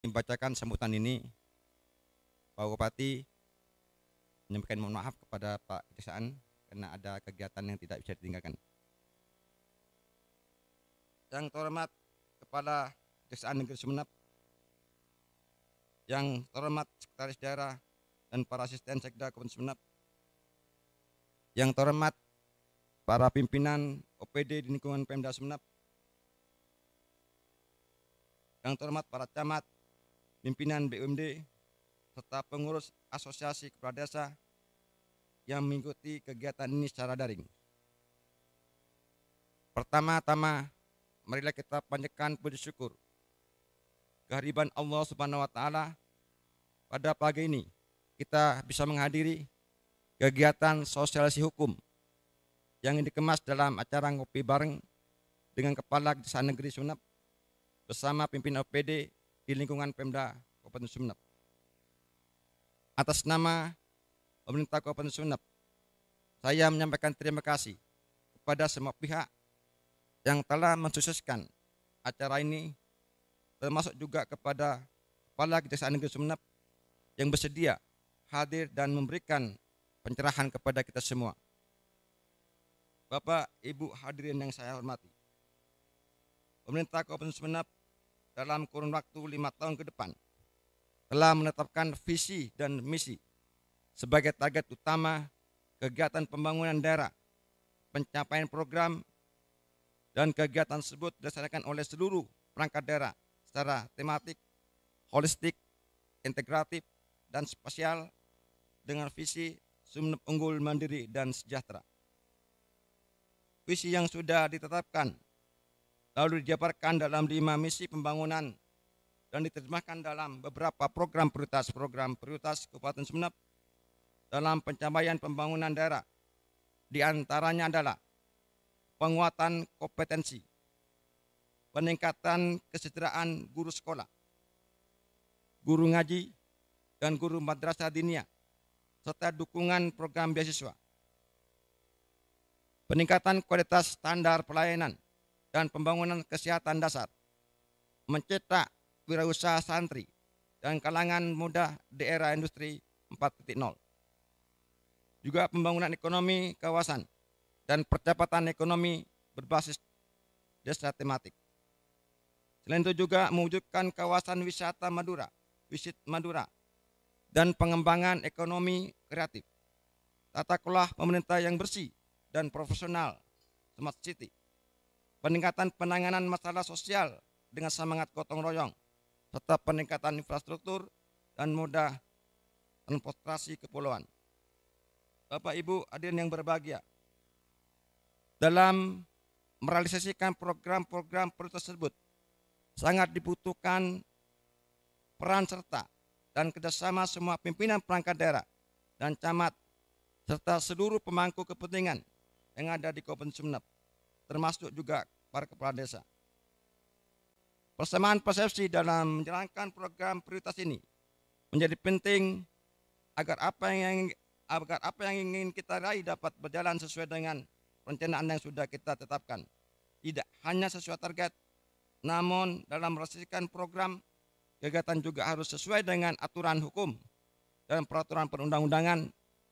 membacakan sambutan ini Pak Bupati menyampaikan mohon maaf kepada Pak Kejaksaan karena ada kegiatan yang tidak bisa ditinggalkan. Yang terhormat Kepala Kejaksaan Negeri Sumeneb, yang terhormat Sekretaris Daerah dan para asisten Sekda Kabupaten Sumeneb, yang terhormat para pimpinan OPD di lingkungan Pemda Sumeneb, yang terhormat para camat, pimpinan BUMD, serta pengurus asosiasi kepala desa yang mengikuti kegiatan ini secara daring. Pertama-tama, marilah kita panjatkan puji syukur kehadiran Allah Subhanahu wa taala pada pagi ini kita bisa menghadiri kegiatan sosialisasi hukum yang dikemas dalam acara ngopi bareng dengan Kepala Desa Negeri Sunep bersama pimpinan OPD di lingkungan Pemda Kabupaten Sumeneb. Atas nama pemerintah Kabupaten Sumeneb, saya menyampaikan terima kasih kepada semua pihak yang telah mensukseskan acara ini, termasuk juga kepada Kepala Kejaksaan Negeri Sumeneb yang bersedia hadir dan memberikan pencerahan kepada kita semua. Bapak, Ibu hadirin yang saya hormati. Pemerintah Kabupaten Sumeneb dalam kurun waktu lima tahun ke depan telah menetapkan visi dan misi sebagai target utama kegiatan pembangunan daerah, pencapaian program, dan kegiatan tersebut dilaksanakan oleh seluruh perangkat daerah secara tematik, holistik, integratif, dan spasial dengan visi Sumeneb unggul mandiri dan sejahtera. Visi yang sudah ditetapkan lalu dijabarkan dalam lima misi pembangunan dan diterjemahkan dalam beberapa program prioritas program prioritas Kabupaten Sumeneb dalam pencapaian pembangunan daerah. Di antaranya adalah penguatan kompetensi, peningkatan kesejahteraan guru sekolah, guru ngaji, dan guru madrasah dinia, serta dukungan program beasiswa. Peningkatan kualitas standar pelayanan dan pembangunan kesehatan dasar, mencetak wirausaha santri dan kalangan muda di era industri 4.0. Juga pembangunan ekonomi kawasan dan percepatan ekonomi berbasis desa tematik. Selain itu juga mewujudkan kawasan wisata Madura, Visit Madura, dan pengembangan ekonomi kreatif. Tata kelola pemerintah yang bersih dan profesional, smart city. Peningkatan penanganan masalah sosial dengan semangat gotong royong, serta peningkatan infrastruktur dan moda transportasi kepulauan. Bapak Ibu hadirin yang berbahagia, dalam merealisasikan program-program tersebut sangat dibutuhkan peran serta dan kerjasama semua pimpinan perangkat daerah dan camat serta seluruh pemangku kepentingan yang ada di Kabupaten Sumeneb, termasuk juga para kepala desa. Persamaan persepsi dalam menjalankan program prioritas ini menjadi penting agar apa yang agar apa yang ingin kita raih dapat berjalan sesuai dengan perencanaan yang sudah kita tetapkan. Tidak hanya sesuai target, namun dalam merealisasikan program, kegiatan juga harus sesuai dengan aturan hukum dan peraturan perundang-undangan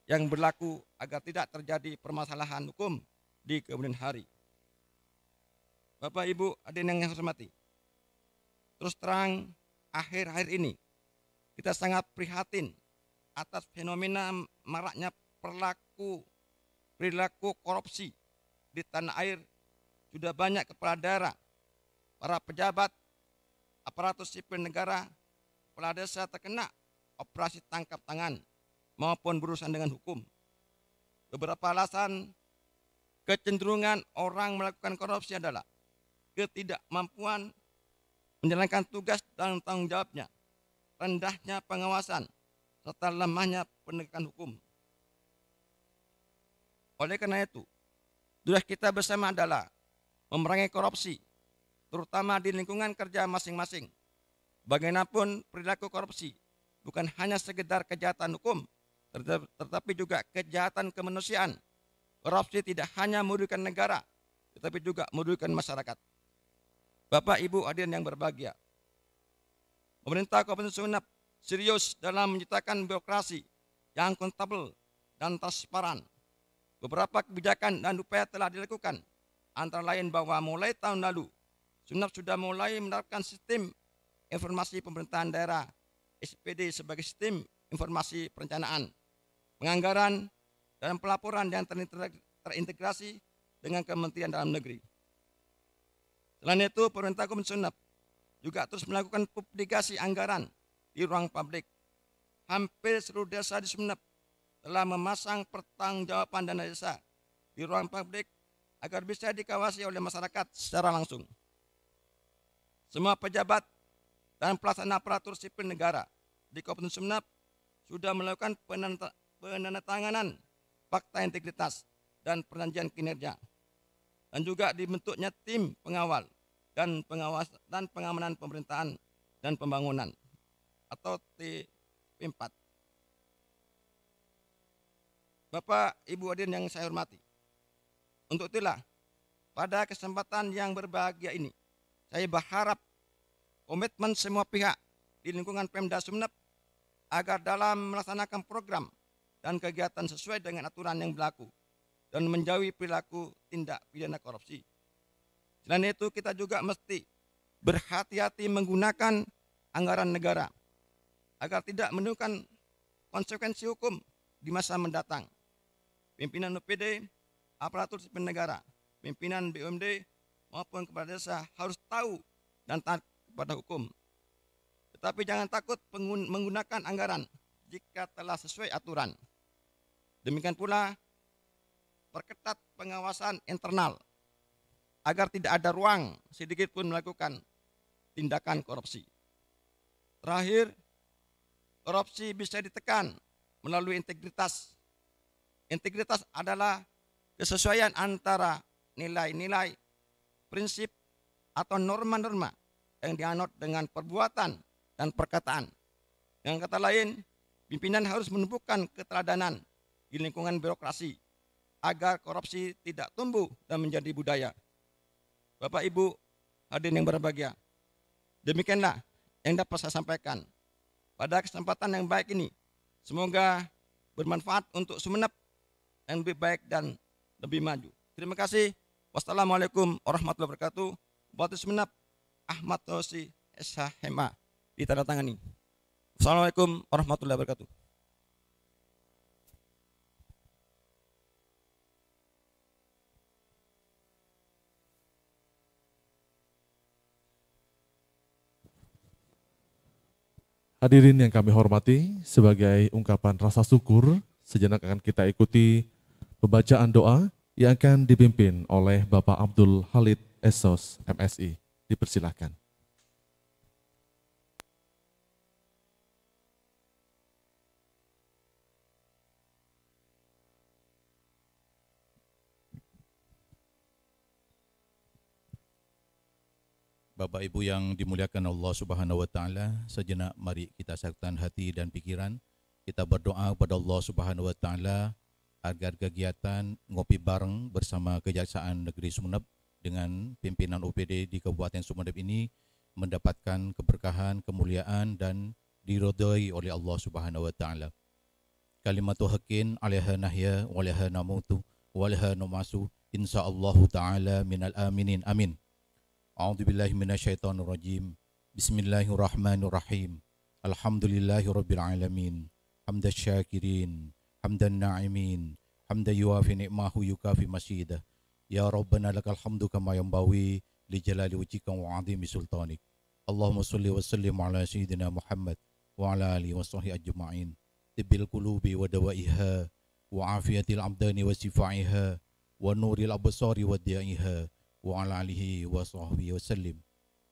yang berlaku agar tidak terjadi permasalahan hukum di kemudian hari. Bapak Ibu hadirin yang saya hormati, Terus terang akhir-akhir ini kita sangat prihatin atas fenomena maraknya perilaku perilaku korupsi di tanah air sudah banyak kepala daerah, para pejabat, aparatus sipil negara, kepala desa terkena operasi tangkap tangan maupun berurusan dengan hukum. Beberapa alasan kecenderungan orang melakukan korupsi adalah ketidakmampuan menjalankan tugas dan tanggung jawabnya, rendahnya pengawasan, serta lemahnya penegakan hukum. Oleh karena itu, tugas kita bersama adalah memerangi korupsi, terutama di lingkungan kerja masing-masing. Bagaimanapun perilaku korupsi bukan hanya sekedar kejahatan hukum, tetapi juga kejahatan kemanusiaan. Korupsi tidak hanya merugikan negara, tetapi juga merugikan masyarakat. Bapak Ibu hadirin yang berbahagia. Pemerintah Kabupaten Sumeneb serius dalam menciptakan birokrasi yang akuntabel dan transparan. Beberapa kebijakan dan upaya telah dilakukan, antara lain bahwa mulai tahun lalu, Sumeneb sudah mulai menerapkan sistem informasi pemerintahan daerah SPD sebagai sistem informasi perencanaan, penganggaran, dan pelaporan yang terintegrasi dengan Kementerian Dalam Negeri. Selain itu, pemerintah Sumeneb juga terus melakukan publikasi anggaran di ruang publik. Hampir seluruh desa di Sumeneb telah memasang pertanggungjawaban dana desa di ruang publik agar bisa dikawasi oleh masyarakat secara langsung. Semua pejabat dan pelaksana aparatur sipil negara di Kabupaten Sumeneb sudah melakukan penandatanganan fakta integritas dan perjanjian kinerja dan juga dibentuknya tim pengawal dan pengawas dan pengamanan pemerintahan dan pembangunan atau T4. Bapak, Ibu hadirin yang saya hormati. Untuk itulah, pada kesempatan yang berbahagia ini, saya berharap komitmen semua pihak di lingkungan Pemda Sumeneb agar dalam melaksanakan program dan kegiatan sesuai dengan aturan yang berlaku dan menjauhi perilaku tindak pidana korupsi. Selain itu kita juga mesti berhati-hati menggunakan anggaran negara agar tidak menimbulkan konsekuensi hukum di masa mendatang. Pimpinan UPD, aparatur sipil negara, pimpinan BUMD maupun kepala desa harus tahu dan taat kepada hukum. Tetapi jangan takut menggunakan anggaran jika telah sesuai aturan. Demikian pula perketat pengawasan internal agar tidak ada ruang sedikit pun melakukan tindakan korupsi. Terakhir, korupsi bisa ditekan melalui integritas. Integritas adalah kesesuaian antara nilai-nilai, prinsip, atau norma-norma yang dianut dengan perbuatan dan perkataan. Dengan kata lain, pimpinan harus menumbuhkan keteladanan di lingkungan birokrasi agar korupsi tidak tumbuh dan menjadi budaya. Bapak Ibu hadirin yang berbahagia, demikianlah yang dapat saya sampaikan pada kesempatan yang baik ini. Semoga bermanfaat untuk Sumeneb yang lebih baik dan lebih maju. Terima kasih. Wassalamualaikum warahmatullahi wabarakatuh. Bupati Sumeneb Ahmad Tosi Eshahema ditandatangani. Wassalamualaikum warahmatullahi wabarakatuh. Hadirin yang kami hormati, sebagai ungkapan rasa syukur, sejenak akan kita ikuti pembacaan doa yang akan dipimpin oleh Bapak Abdul Halid Esos, MSI. Dipersilahkan. Bapak Ibu yang dimuliakan Allah Subhanahu wa taala, sejenak mari kita satukan hati dan pikiran. Kita berdoa kepada Allah Subhanahu wa taala agar kegiatan ngopi bareng bersama Kejaksaan Negeri Sumeneb dengan pimpinan UPD di Kabupaten Sumeneb ini mendapatkan keberkahan, kemuliaan dan dirodai oleh Allah Subhanahu wa taala. Kalimatu haqqin 'alaiha nahya wa 'alaiha namutu wa 'alaiha insyaallah taala minal aminin amin. أعوذ بالله من الشيطان الرجيم. بسم الله الرحمن الرحيم. الحمد لله رب العالمين. حمد الشاكرين. حمد الناعمين. حمد يوافي نعمه يكافي مسيده يا ربنا لك الحمد كما ينبغي لجلال وجهك وعظيم سلطانك. اللهم صل وسلم على سيدنا محمد وعلى آله وصحبه أجمعين. طب القلوب ودوائها وعافية الابدان وشفائها ونور الأبصار وديائها wa ala alihi wa sahbihi wasallim.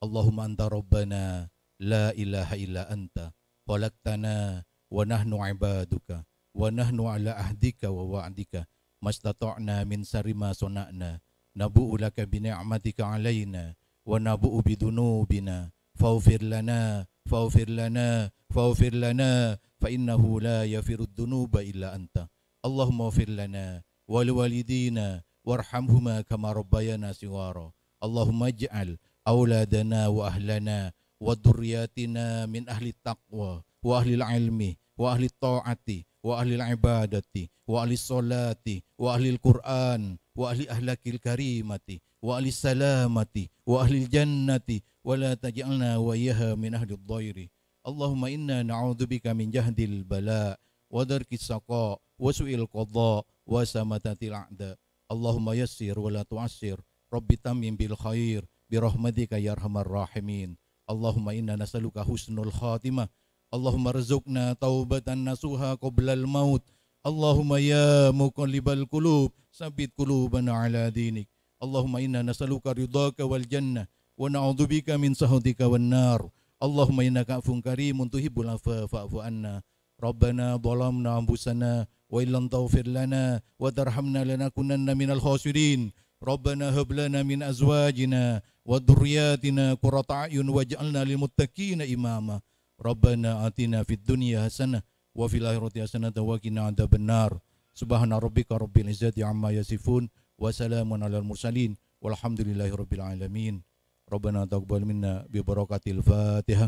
Allahumma anta rabbana la ilaha illa anta khalaqtana wa nahnu ibaduka wa nahnu ala ahdika wa wa'dika. Mastata'na min sari ma suna'na nabu'u laka bi ni'matika alaina wa nabu'u bi dunubina faghfir lana faghfir lana faghfir lana fa innahu la yaghfiru dhunuba illa anta. Allahumma lana wa liwalidina warhamhuma kama rabbayana siwara. Allahumma ij'al auladana wa ahlana wa durriyatina min ahli taqwa wa ahli ilmi wa ahli taati wa ahli ibadati wa ahli salati wa ahli quran wa ahli ahlakil karimati wa ahli salamati wa ahli jannati wa la taj'alna wa yaha min ahli dhairi Allahumma inna na'udzubika min jahdil bala wa darkis saqa wa su'il qadha wa samatatil a'da Allahumma yassir wa la tu'assir. Rabbi tamim bil khair bi rahmatika ya arhamar rahimin. Allahumma inna nasaluka husnul khatimah. Allahumma rizukna taubatan nasuha qoblal maut. Allahumma ya muqallibal qulub, sabit qulubana ala dinik. Allahumma inna nasaluka ridhaka wal jannah wa na'udzubika min sahadika wan nar. Allahumma innaka afun karimun tuhibbul afa fa'fu anna. ربنا ظلمنا أنفسنا وإن لم تغفر لنا وترحمنا لنكونن من الخاسرين ربنا هب لنا من أزواجنا وذرياتنا قرة أعين واجعلنا للمتقين إماما ربنا آتنا في الدنيا حسنة وفي الآخرة حسنة وقنا عذاب النار سبحان ربك رب العزة عما يصفون وسلام على المرسلين والحمد لله رب العالمين ربنا تقبل منا ببركة الفاتحة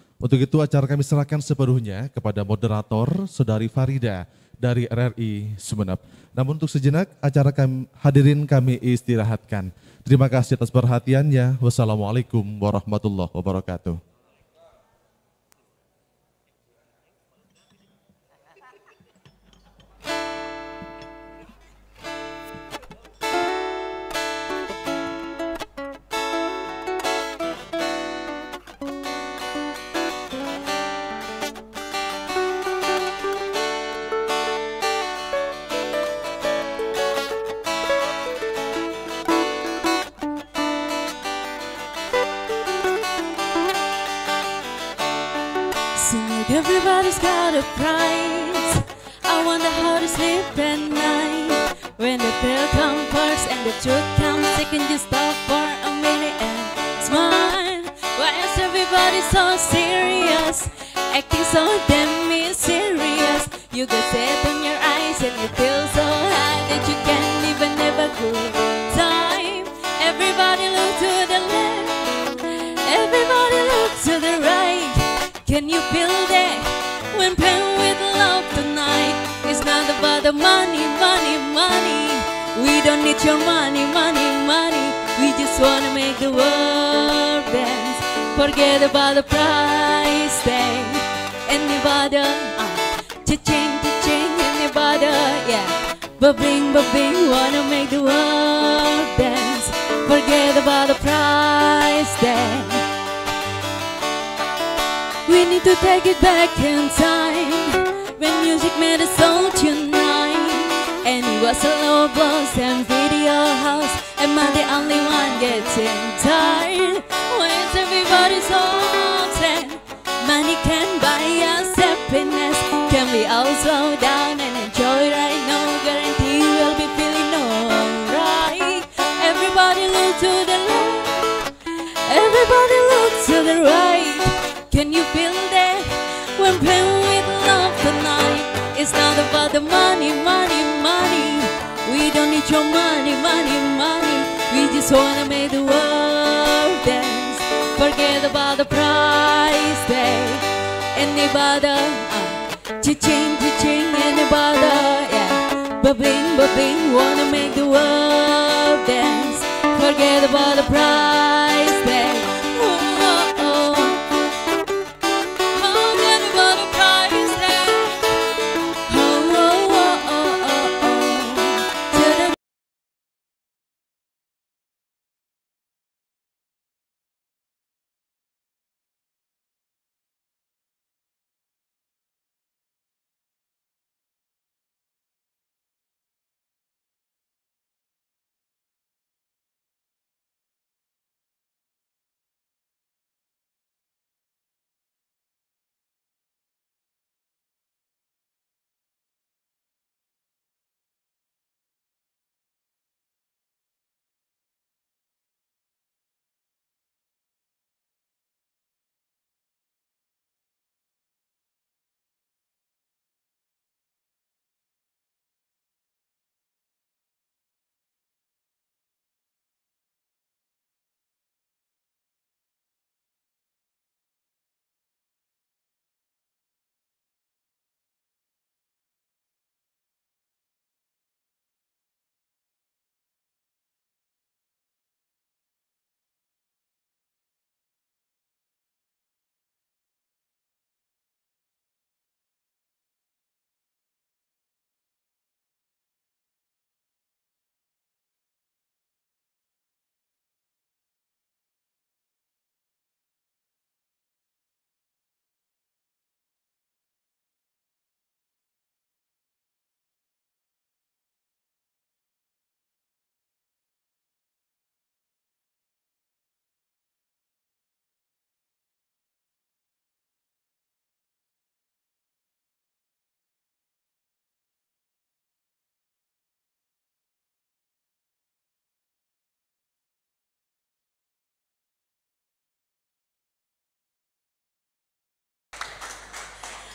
Untuk itu acara kami serahkan sepenuhnya kepada moderator Saudari Farida dari RRI Sumeneb. Namun untuk sejenak acara kami, hadirin kami istirahatkan. Terima kasih atas perhatiannya. Wassalamualaikum warahmatullahi wabarakatuh. Price. I wonder how to sleep at night. When the bell comes first and the truth comes second, just stop for a minute and smile. Why is everybody so serious? Acting so damn mysterious. You got set on your eyes and you feel so high that you can't even a good time. Everybody look to the left. Everybody look to the right. Can you feel that? When playing with love tonight, it's not about the money, money, money. We don't need your money, money, money. We just wanna make the world dance. Forget about the price tag. Anybody, uh, cha-ching, cha-ching, anybody, yeah. Ba-bing, ba-bing, wanna make the world dance. Forget about the price tag. We need to take it back in time When music made us all tonight And it was a low boss and video house Am I the only one getting tired? Where's everybody's so upset? Money can buy us happiness Can we all slow down and enjoy right now? Guarantee we'll be feeling alright Everybody look to the left Everybody look to the right Can you feel that? When playing with love tonight. It's not about the money, money, money. We don't need your money, money, money. We just wanna make the world dance. Forget about the price tag. Anybody, uh, cha-ching, cha-ching, anybody, yeah. Ba-bing, ba-bing, wanna make the world dance. Forget about the price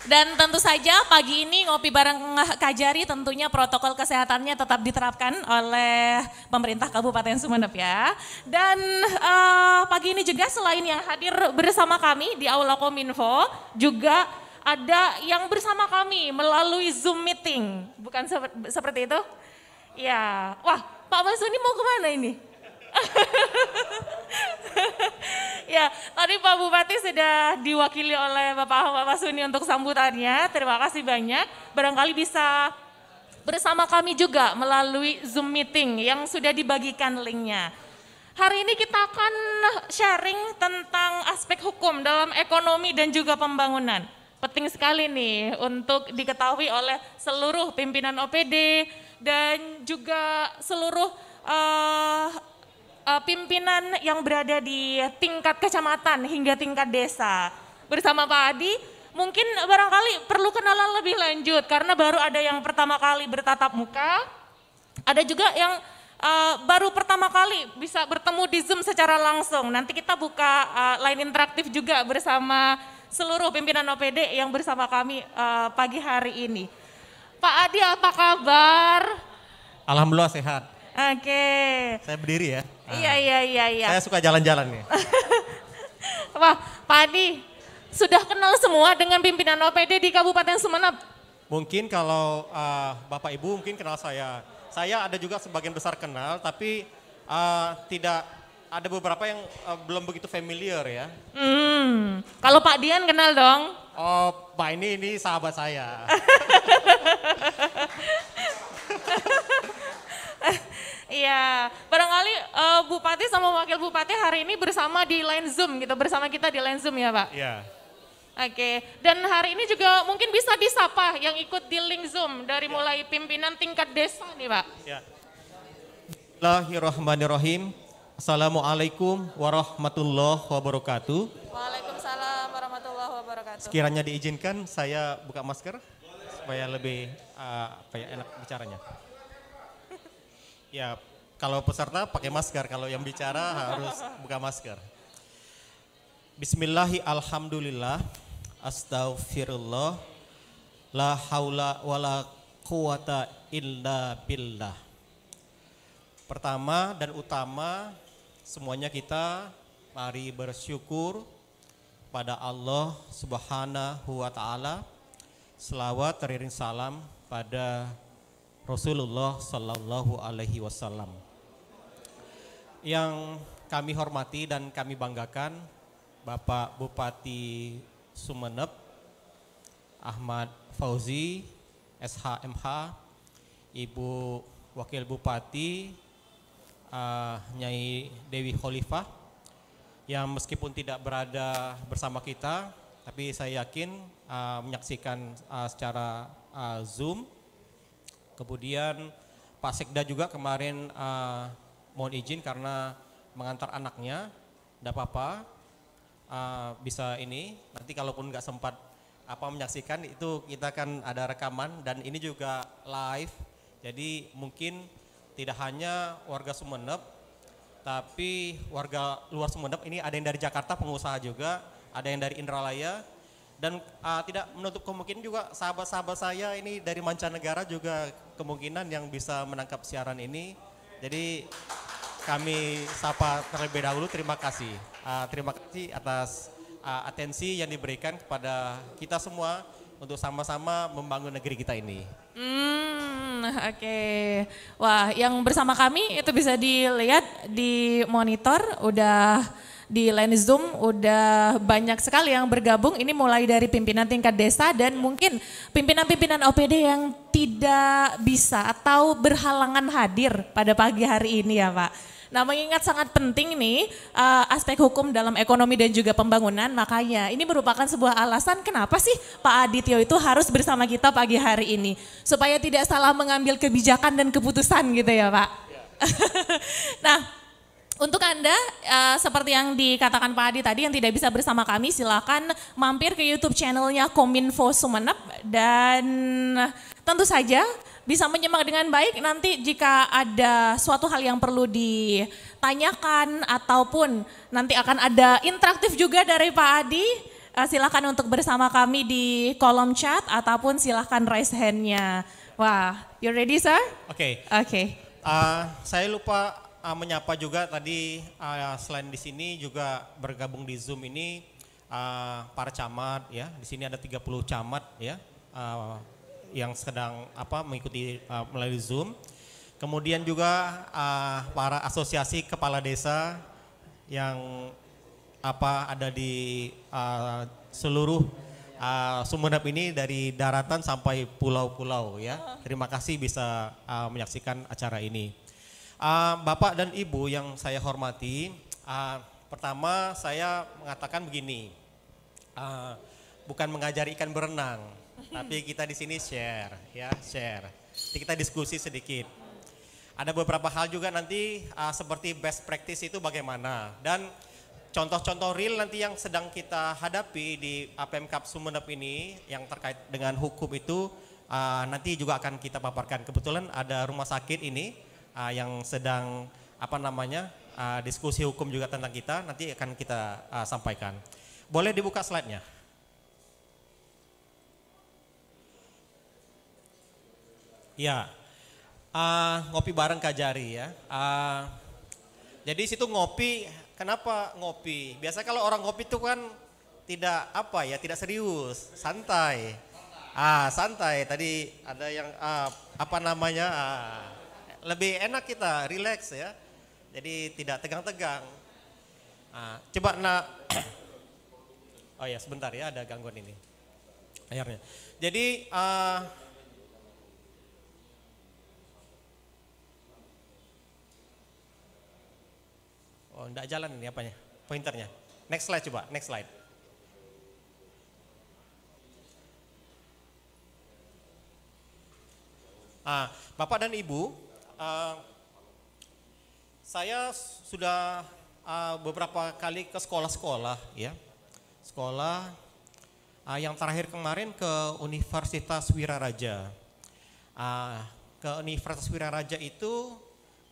Dan tentu saja pagi ini ngopi bareng Kajari tentunya protokol kesehatannya tetap diterapkan oleh pemerintah Kabupaten Sumeneb ya. Dan uh, pagi ini juga selain yang hadir bersama kami di Aula Kominfo juga ada yang bersama kami melalui Zoom meeting. Bukan seperti itu? Ya, wah Pak Masuni mau ke mana ini? ya, tadi Pak Bupati sudah diwakili oleh Bapak Ahmad Masuni untuk sambutannya. Terima kasih banyak. Barangkali bisa bersama kami juga melalui Zoom meeting yang sudah dibagikan linknya. Hari ini kita akan sharing tentang aspek hukum dalam ekonomi dan juga pembangunan. Penting sekali nih untuk diketahui oleh seluruh pimpinan OPD dan juga seluruh uh, uh, pimpinan yang berada di tingkat kecamatan hingga tingkat desa. Bersama Pak Adi, mungkin barangkali perlu kenalan lebih lanjut karena baru ada yang pertama kali bertatap muka, ada juga yang uh, baru pertama kali bisa bertemu di Zoom secara langsung. Nanti kita buka uh, line interaktif juga bersama seluruh pimpinan OPD yang bersama kami uh, pagi hari ini. Pak Adi apa kabar? Alhamdulillah sehat. Oke. Okay. Saya berdiri ya. Iya iya iya iya. Saya suka jalan-jalan nih. Wah, Pak Adi sudah kenal semua dengan pimpinan OPD di Kabupaten Sumeneb. Mungkin kalau uh, Bapak Ibu mungkin kenal saya. Saya ada juga sebagian besar kenal, tapi uh, tidak ada beberapa yang uh, belum begitu familiar ya. Hmm, kalau Pak Dian kenal dong? Oh, Pak ini ini sahabat saya. Iya, barangkali uh, Bupati sama Wakil Bupati hari ini bersama di line Zoom gitu, bersama kita di line Zoom ya Pak? Iya. Oke, dan hari ini juga mungkin bisa disapa yang ikut di link Zoom dari ya. mulai pimpinan tingkat desa nih Pak. Ya. Bismillahirrahmanirrahim. Assalamualaikum warahmatullahi wabarakatuh. Waalaikumsalam warahmatullahi wabarakatuh. Sekiranya diizinkan saya buka masker supaya lebih uh, apa ya, enak bicaranya. Ya, kalau peserta pakai masker, kalau yang bicara harus buka masker. Bismillahi alhamdulillah, astaghfirullah, la haula wala quwata illa billah. Pertama dan utama, semuanya kita mari bersyukur pada Allah Subhanahu wa taala. Selawat teriring salam pada Rasulullah Sallallahu Alaihi Wasallam. Yang kami hormati dan kami banggakan Bapak Bupati Sumeneb Ahmad Fauzi SHMH, Ibu Wakil Bupati uh, Nyai Dewi Khalifah yang meskipun tidak berada bersama kita, tapi saya yakin uh, menyaksikan uh, secara uh, Zoom. Kemudian Pak Sekda juga kemarin uh, mohon izin karena mengantar anaknya, tidak apa-apa, uh, bisa ini. Nanti kalaupun nggak sempat apa menyaksikan itu kita kan ada rekaman dan ini juga live. Jadi mungkin tidak hanya warga Sumeneb, tapi warga luar Sumeneb ini ada yang dari Jakarta pengusaha juga, ada yang dari Indralaya, dan uh, tidak menutup kemungkinan juga sahabat-sahabat saya ini dari mancanegara juga kemungkinan yang bisa menangkap siaran ini. Jadi kami sapa terlebih dahulu terima kasih. Uh, terima kasih atas uh, atensi yang diberikan kepada kita semua untuk sama-sama membangun negeri kita ini. Hmm, oke. Okay. Wah, yang bersama kami itu bisa dilihat di monitor udah di line Zoom udah banyak sekali yang bergabung. Ini mulai dari pimpinan tingkat desa dan mungkin pimpinan-pimpinan OPD yang tidak bisa atau berhalangan hadir pada pagi hari ini ya Pak. Nah mengingat sangat penting nih uh, aspek hukum dalam ekonomi dan juga pembangunan makanya ini merupakan sebuah alasan kenapa sih Pak Adityo itu harus bersama kita pagi hari ini. Supaya tidak salah mengambil kebijakan dan keputusan gitu ya Pak. nah untuk Anda, uh, seperti yang dikatakan Pak Adi tadi yang tidak bisa bersama kami, silakan mampir ke YouTube channelnya Kominfo Sumeneb dan tentu saja bisa menyimak dengan baik nanti jika ada suatu hal yang perlu ditanyakan ataupun nanti akan ada interaktif juga dari Pak Adi uh, silakan untuk bersama kami di kolom chat ataupun silakan raise hand-nya. Wah, you ready sir? Oke. Oke. Uh, saya lupa uh, menyapa juga tadi uh, selain di sini juga bergabung di Zoom ini uh, para camat ya. Di sini ada 30 camat ya uh, yang sedang apa mengikuti uh, melalui Zoom. Kemudian juga uh, para asosiasi kepala desa yang apa ada di uh, seluruh uh, Sumeneb ini dari daratan sampai pulau-pulau ya. Terima kasih bisa uh, menyaksikan acara ini. Uh, Bapak dan Ibu yang saya hormati, uh, pertama saya mengatakan begini, uh, bukan mengajari ikan berenang, tapi kita di sini share, ya share. Jadi kita diskusi sedikit. Ada beberapa hal juga nanti uh, seperti best practice itu bagaimana dan contoh-contoh real nanti yang sedang kita hadapi di APM Cup Sumeneb ini yang terkait dengan hukum itu uh, nanti juga akan kita paparkan. Kebetulan ada rumah sakit ini uh, yang sedang apa namanya uh, diskusi hukum juga tentang kita nanti akan kita uh, sampaikan. Boleh dibuka slide-nya? Ya, uh, ngopi bareng Kak Jari ya. Uh, jadi situ ngopi, kenapa ngopi? Biasa kalau orang ngopi itu kan tidak apa ya, tidak serius, santai. Ah, santai. Tadi ada yang ah, apa namanya? Ah, lebih enak kita, relax ya. Jadi tidak tegang-tegang. Ah, coba nak Oh ya, sebentar ya ada gangguan ini. Akhirnya. Jadi ah, Oh, enggak jalan ini apanya? Pointernya. Next slide coba, next slide. Ah, Bapak dan Ibu, uh, saya sudah uh, beberapa kali ke sekolah-sekolah ya. Sekolah uh, yang terakhir kemarin ke Universitas Wiraraja. Uh, ke Universitas Wiraraja itu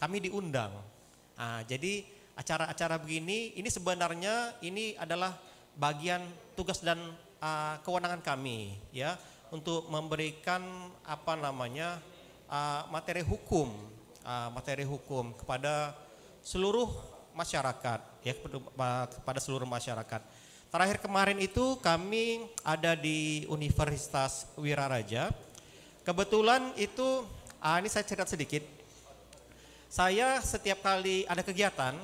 kami diundang. Uh, jadi acara-acara begini ini sebenarnya ini adalah bagian tugas dan uh, kewenangan kami ya untuk memberikan apa namanya uh, materi hukum uh, materi hukum kepada seluruh masyarakat ya kepada seluruh masyarakat. Terakhir kemarin itu kami ada di Universitas Wiraraja. Kebetulan itu uh, ini saya cerita sedikit. Saya setiap kali ada kegiatan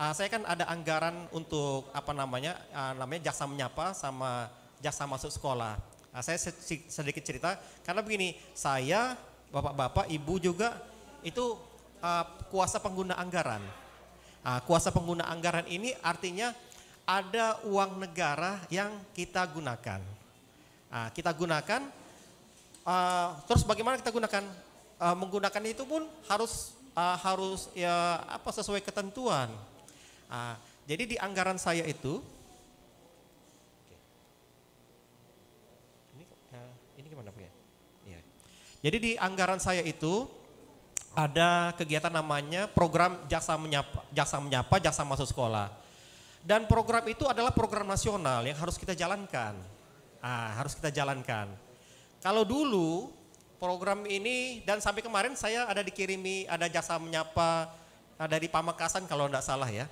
uh, saya kan ada anggaran untuk apa namanya uh, namanya jaksa menyapa sama jaksa masuk sekolah. Uh, saya sedikit cerita karena begini, saya bapak-bapak, ibu juga itu uh, kuasa pengguna anggaran. Uh, kuasa pengguna anggaran ini artinya ada uang negara yang kita gunakan. Uh, kita gunakan, uh, terus bagaimana kita gunakan? Uh, menggunakan itu pun harus uh, harus ya apa sesuai ketentuan. Nah, jadi di anggaran saya itu, ini, uh, ini gimana ya? ya? Jadi di anggaran saya itu ada kegiatan namanya program jaksa menyapa, jaksa menyapa, jaksa masuk sekolah. Dan program itu adalah program nasional yang harus kita jalankan. Ah, harus kita jalankan. Kalau dulu program ini dan sampai kemarin saya ada dikirimi ada jasa menyapa dari Pamekasan kalau tidak salah ya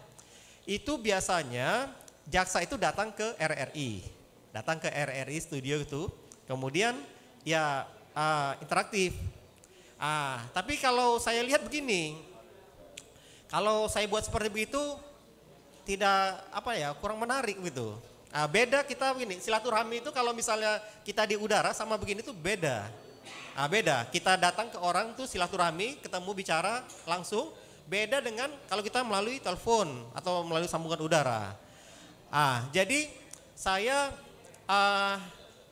itu biasanya jaksa itu datang ke RRI, datang ke RRI studio itu, kemudian ya uh, interaktif. Ah, tapi kalau saya lihat begini, kalau saya buat seperti begitu tidak apa ya kurang menarik gitu. Ah, beda kita begini, silaturahmi itu kalau misalnya kita di udara sama begini tuh beda. Ah, beda. Kita datang ke orang tuh silaturahmi, ketemu bicara langsung, Beda dengan kalau kita melalui telepon atau melalui sambungan udara. Ah, jadi saya uh,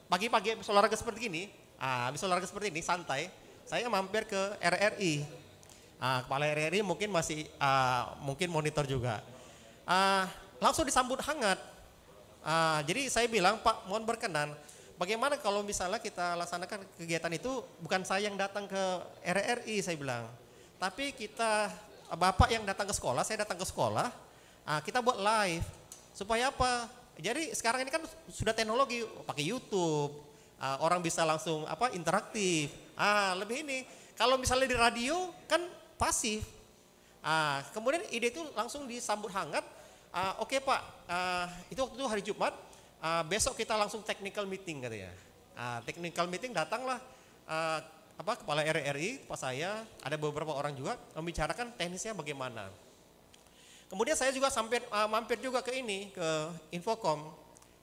pagi-pagi habis olahraga seperti ini, ah, habis olahraga seperti ini santai, saya mampir ke RRI. Ah, kepala RRI mungkin masih uh, mungkin monitor juga. Ah, langsung disambut hangat. Ah, jadi saya bilang Pak mohon berkenan bagaimana kalau misalnya kita laksanakan kegiatan itu bukan saya yang datang ke RRI saya bilang, tapi kita Bapak yang datang ke sekolah, saya datang ke sekolah, nah, kita buat live. Supaya apa? jadi sekarang ini kan sudah teknologi pakai YouTube, ah, orang bisa langsung apa interaktif. Ah, lebih ini. Kalau misalnya di radio kan pasif. Ah, kemudian ide itu langsung disambut hangat. Ah, Oke Pak, ah, itu waktu itu hari Jumat. ah, besok kita langsung technical meeting katanya. Ah, technical meeting datanglah ah, apa kepala RRI, Pak saya, ada beberapa orang juga membicarakan teknisnya bagaimana. Kemudian saya juga sampai uh, mampir juga ke ini ke Infocom.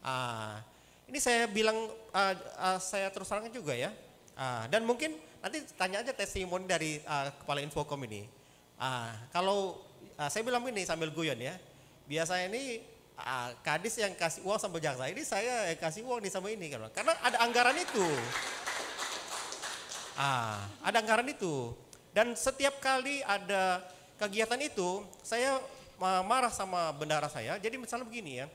Ah, ini saya bilang uh, uh, saya terus terang juga ya. Ah, dan mungkin nanti tanya aja testimoni dari uh, kepala Infocom ini. Ah, kalau uh, saya bilang ini sambil guyon ya. Biasanya ini uh, kadis yang kasih uang sama jaksa. Ini saya kasih uang nih sama ini kan. Karena ada anggaran itu. Ah, ada anggaran itu. Dan setiap kali ada kegiatan itu, saya ma- marah sama bendara saya. Jadi misalnya begini ya,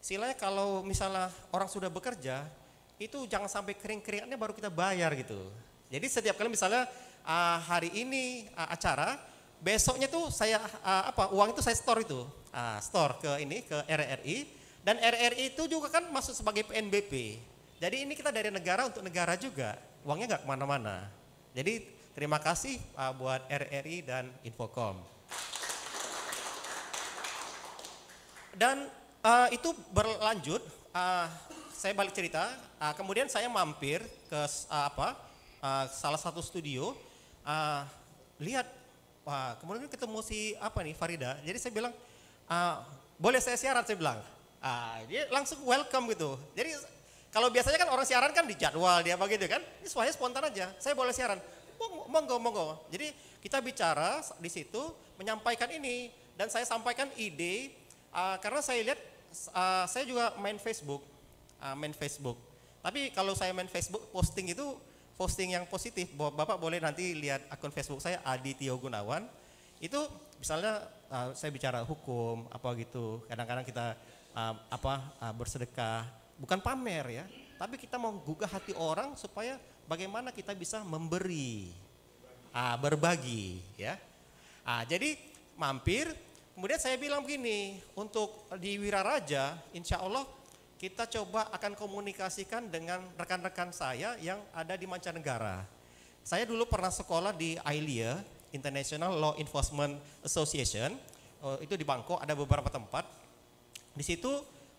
istilahnya kalau misalnya orang sudah bekerja, itu jangan sampai kering-keringatnya baru kita bayar gitu. Jadi setiap kali misalnya ah, hari ini ah, acara, besoknya tuh saya ah, apa uang itu saya store itu, Ah, store ke ini ke RRI dan RRI itu juga kan masuk sebagai PNBP. Jadi ini kita dari negara untuk negara juga, uangnya nggak ke mana-mana. Jadi terima kasih ah, buat RRI dan Infocom. Dan uh, itu berlanjut, uh, saya balik cerita, uh, kemudian saya mampir ke uh, apa uh, salah satu studio, uh, lihat, wah kemudian ketemu si apa nih Farida, jadi saya bilang, uh, boleh saya siaran? Saya bilang, uh, dia langsung welcome gitu, jadi kalau biasanya kan orang siaran kan di jadwal dia begitu kan, ini semuanya spontan aja, saya boleh siaran, Monggo, monggo. Jadi kita bicara di situ, menyampaikan ini, dan saya sampaikan ide, uh, karena saya lihat, uh, saya juga main Facebook, uh, main Facebook. Tapi kalau saya main Facebook, posting itu posting yang positif. Bapak boleh nanti lihat akun Facebook saya Adi Tio Gunawan. Itu misalnya uh, saya bicara hukum apa gitu. Kadang-kadang kita uh, apa uh, bersedekah, bukan pamer ya, tapi kita mau gugah hati orang supaya bagaimana kita bisa memberi, ah, berbagi ya. Ah, jadi mampir, kemudian saya bilang begini, untuk di Wiraraja, insya Allah kita coba akan komunikasikan dengan rekan-rekan saya yang ada di mancanegara. Saya dulu pernah sekolah di ILIA, International Law Enforcement Association, Oh, itu di Bangkok ada beberapa tempat. Di situ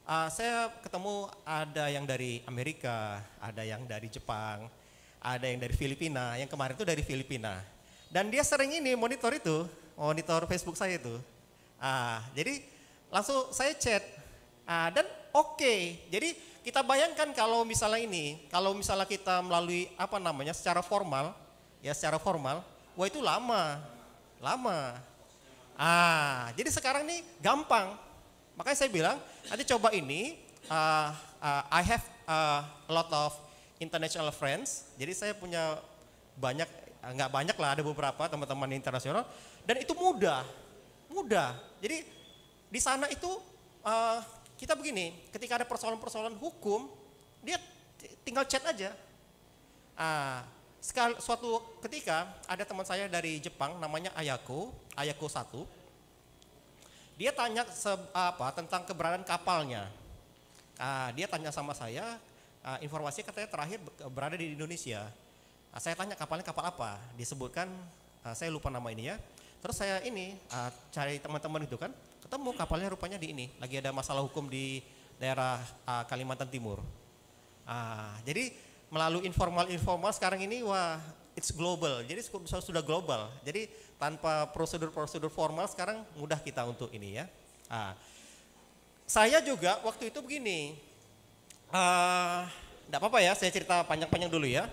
uh, saya ketemu ada yang dari Amerika, ada yang dari Jepang, ada yang dari Filipina, yang kemarin itu dari Filipina. Dan dia sering ini monitor itu, monitor Facebook saya itu. Ah, jadi langsung saya chat. Ah, dan oke. Jadi kita bayangkan kalau misalnya ini, kalau misalnya kita melalui apa namanya secara formal, ya secara formal, wah itu lama, lama. Ah, jadi sekarang nih gampang. Makanya saya bilang, nanti coba ini, uh, uh, I have uh, a lot of international friends. Jadi saya punya banyak, uh, nggak banyak lah, ada beberapa teman-teman internasional. Dan itu mudah, mudah. Jadi di sana itu uh, kita begini, ketika ada persoalan-persoalan hukum, dia tinggal chat aja. Ah, sekal, suatu ketika ada teman saya dari Jepang namanya Ayako, Ayako 1. Dia tanya se- apa tentang keberadaan kapalnya. Ah, dia tanya sama saya, ah, informasi katanya terakhir be- berada di Indonesia. Ah, saya tanya kapalnya kapal apa? Disebutkan, ah, saya lupa nama ini ya. Terus saya ini ah, cari teman-teman itu kan, ketemu kapalnya rupanya di ini. Lagi ada masalah hukum di daerah ah, Kalimantan Timur. Ah, jadi melalui informal-informal sekarang ini wah it's global. Jadi sudah global. Jadi tanpa prosedur-prosedur formal sekarang mudah kita untuk ini ya. Ah, saya juga waktu itu begini. Tidak apa-apa ya, saya cerita panjang-panjang dulu ya.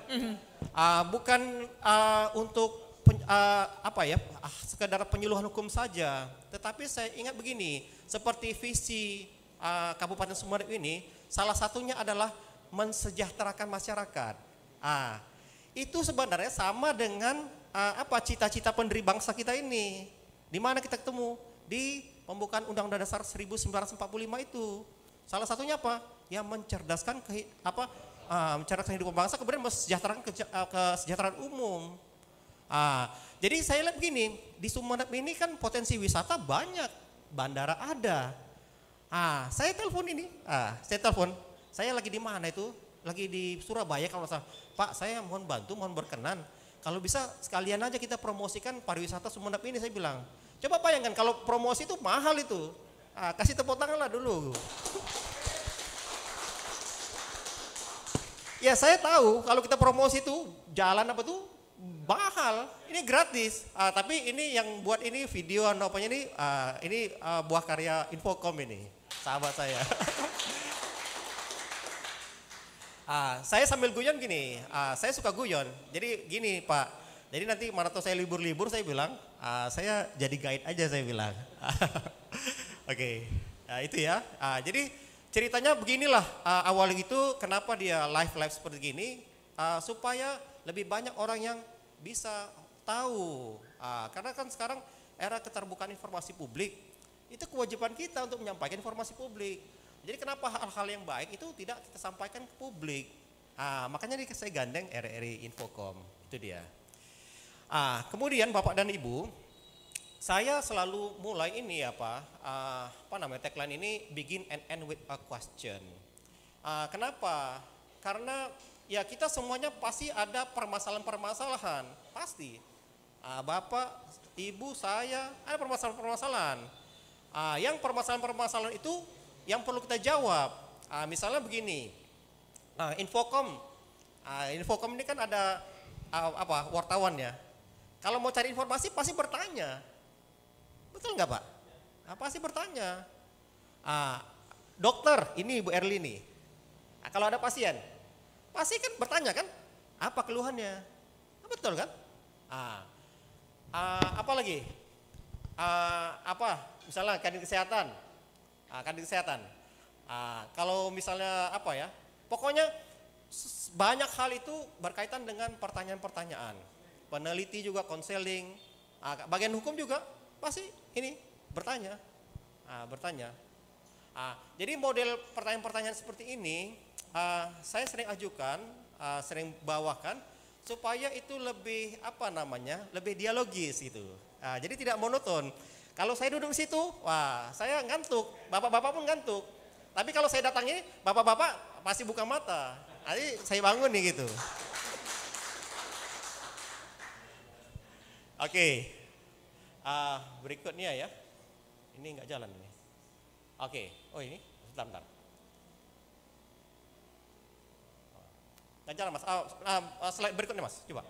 Ah, bukan ah, untuk pen- ah, apa ya, ah, sekedar penyuluhan hukum saja. Tetapi saya ingat begini, seperti visi ah, Kabupaten Sumeneb ini, salah satunya adalah mensejahterakan masyarakat. Ah, itu sebenarnya sama dengan ah, apa cita-cita pendiri bangsa kita ini. Di mana kita ketemu? Di pembukaan Undang-Undang Dasar 1945 itu. Salah satunya apa? Ya mencerdaskan kehi- apa ah, mencerdaskan kehidupan bangsa kemudian mensejahterakan keja- ah, kesejahteraan umum. Ah, jadi saya lihat begini, di Sumeneb ini kan potensi wisata banyak, bandara ada. Ah, saya telepon ini. Ah, saya telepon. Saya lagi di mana itu? Lagi di Surabaya kalau salah. Pak, saya mohon bantu, mohon berkenan. Kalau bisa sekalian aja kita promosikan pariwisata Sumeneb ini saya bilang. Coba bayangkan kalau promosi itu mahal itu. Ah, kasih tepuk tangan lah dulu. Ya saya tahu kalau kita promosi itu jalan apa tuh mahal. Ini gratis. Ah, tapi ini yang buat ini video apanya ini ah, ini ah, buah karya Infocom ini. Sahabat saya. ah, saya sambil guyon gini. Ah, saya suka guyon. Jadi gini Pak. Jadi nanti mana tuh saya libur-libur saya bilang, ah, saya jadi guide aja saya bilang. Oke, Nah, itu ya. Ah, jadi ceritanya beginilah uh, awal itu kenapa dia live live seperti gini uh, supaya lebih banyak orang yang bisa tahu uh, karena kan sekarang era keterbukaan informasi publik itu kewajiban kita untuk menyampaikan informasi publik jadi kenapa hal-hal yang baik itu tidak kita sampaikan ke publik uh, makanya saya gandeng RRI Infocom itu dia uh, kemudian bapak dan ibu saya selalu mulai ini apa uh, apa namanya tagline ini begin and end with a question. Uh, kenapa? Karena ya kita semuanya pasti ada permasalahan-permasalahan pasti. Uh, Bapak, Ibu, saya ada permasalahan-permasalahan. Uh, yang permasalahan-permasalahan itu yang perlu kita jawab. Uh, misalnya begini, uh, Infocom, uh, Infocom ini kan ada uh, apa wartawan ya. Kalau mau cari informasi pasti bertanya Betul nggak Pak? Nah, pasti bertanya. Ah, dokter, ini Ibu Erli nih. Nah, kalau ada pasien, pasti kan bertanya kan, apa keluhannya? Nah, betul kan? Ah, ah, apa lagi? Ah, apa? Misalnya kadin kesehatan, ah, kadin kesehatan. Ah, kalau misalnya apa ya? Pokoknya banyak hal itu berkaitan dengan pertanyaan-pertanyaan. Peneliti juga konseling, ah, bagian hukum juga pasti ini bertanya, bertanya. Jadi model pertanyaan-pertanyaan seperti ini saya sering ajukan, sering bawakan supaya itu lebih apa namanya, lebih dialogis itu. Ah, jadi tidak monoton. Kalau saya duduk di situ, wah saya ngantuk, bapak-bapak pun ngantuk. Tapi kalau saya datang ini, bapak-bapak pasti buka mata. Jadi saya bangun nih gitu. Oke, okay. Uh, berikutnya ya, ini nggak jalan ini. Oke, okay. oh ini, bentar, bentar. Nggak jalan mas, uh, uh, slide berikutnya mas, coba.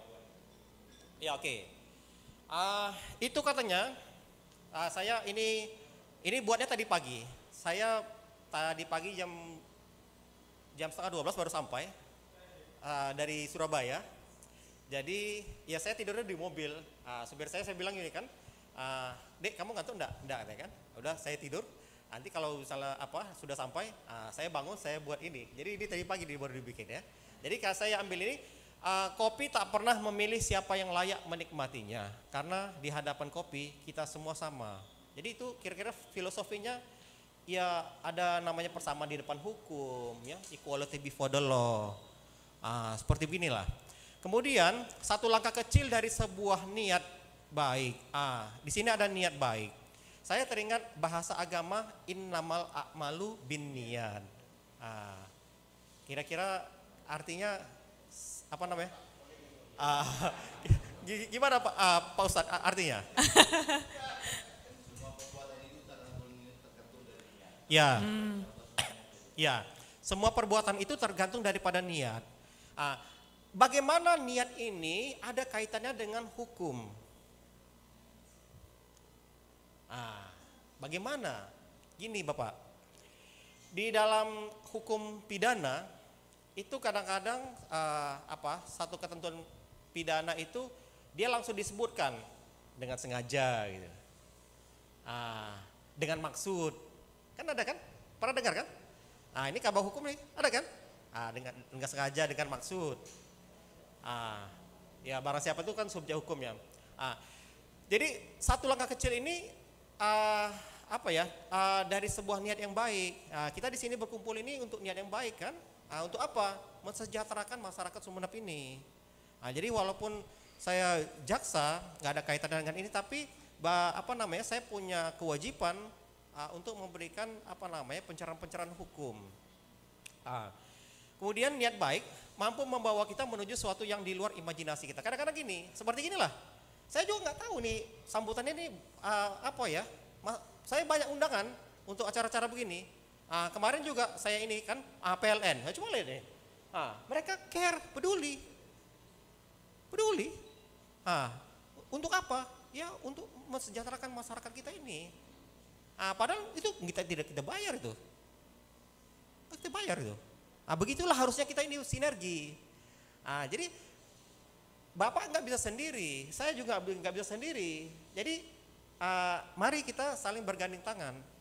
Ya oke. Okay. Uh, itu katanya, uh, saya ini, ini buatnya tadi pagi. Saya tadi pagi jam jam setengah 12 baru sampai uh, dari Surabaya. Jadi ya saya tidurnya di mobil. Uh, supir saya saya bilang gini kan, uh, dek kamu ngantuk enggak? Enggak katanya kan. Udah saya tidur, nanti kalau misalnya apa sudah sampai, uh, saya bangun saya buat ini. Jadi ini tadi pagi baru dibikin ya. Jadi kalau saya ambil ini, uh, kopi tak pernah memilih siapa yang layak menikmatinya. Karena di hadapan kopi kita semua sama. Jadi itu kira-kira filosofinya ya ada namanya persamaan di depan hukum, ya equality before the law. Uh, seperti inilah. Kemudian satu langkah kecil dari sebuah niat baik. Ah, di sini ada niat baik. Saya teringat bahasa agama innamal a'malu bin niat. Ah, kira-kira artinya apa namanya? Ah, gimana Pak, ah, Pak Ustadz artinya? ya, hmm. ya. Semua perbuatan itu tergantung daripada niat. Ah, bagaimana niat ini ada kaitannya dengan hukum? Ah, bagaimana? Gini Bapak, di dalam hukum pidana itu kadang-kadang uh, apa satu ketentuan pidana itu dia langsung disebutkan dengan sengaja gitu. Ah, dengan maksud. Kan ada kan? Pernah dengar kan? Ah, ini kabar hukum nih, ada kan? Ah, dengan dengan sengaja dengan maksud. Ah, ya barang siapa itu kan subjek hukum ya. Ah, jadi satu langkah kecil ini uh, apa ya uh, dari sebuah niat yang baik. Uh, kita di sini berkumpul ini untuk niat yang baik kan? Uh, untuk apa? Mensejahterakan masyarakat Sumeneb ini. Uh, jadi walaupun saya jaksa nggak ada kaitan dengan ini, tapi bah, apa namanya? Saya punya kewajiban ah, untuk memberikan apa namanya pencerahan-pencerahan hukum. Ah, kemudian niat baik mampu membawa kita menuju sesuatu yang di luar imajinasi kita. Kadang-kadang gini, seperti inilah. Saya juga nggak tahu nih sambutannya ini ah, apa ya. Ma- saya banyak undangan untuk acara-acara begini. Ah, kemarin juga saya ini kan ah, PLN. Saya cuma lihat nih. Ah, mereka care, peduli, peduli. Ah, untuk apa? Ya untuk mensejahterakan masyarakat kita ini. Ah, padahal itu kita tidak kita bayar itu. Kita bayar itu. Ah, begitulah harusnya kita ini sinergi. Ah, jadi Bapak nggak bisa sendiri, saya juga nggak bisa sendiri. Jadi ah, mari kita saling bergandeng tangan.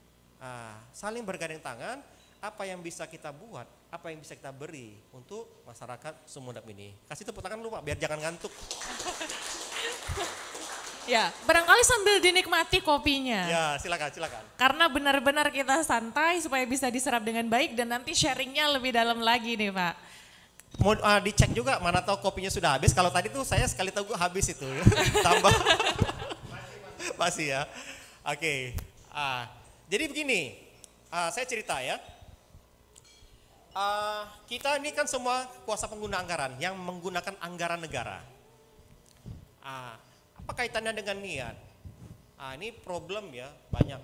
Ah, saling bergandeng tangan, apa yang bisa kita buat, apa yang bisa kita beri untuk masyarakat Sumedap ini. Kasih tepuk tangan dulu Pak, biar jangan ngantuk. Ya, barangkali sambil dinikmati kopinya. Ya, silakan, silakan. Karena benar-benar kita santai supaya bisa diserap dengan baik dan nanti sharingnya lebih dalam lagi nih Pak. Mau ah, dicek juga mana tahu kopinya sudah habis. Kalau tadi tuh saya sekali tahu habis itu. Tambah. Masih ya. Oke. Ah, jadi begini. Ah, saya cerita ya. Ah, kita ini kan semua kuasa pengguna anggaran yang menggunakan anggaran negara. Ah, apa kaitannya dengan niat? Ah, ini problem ya, banyak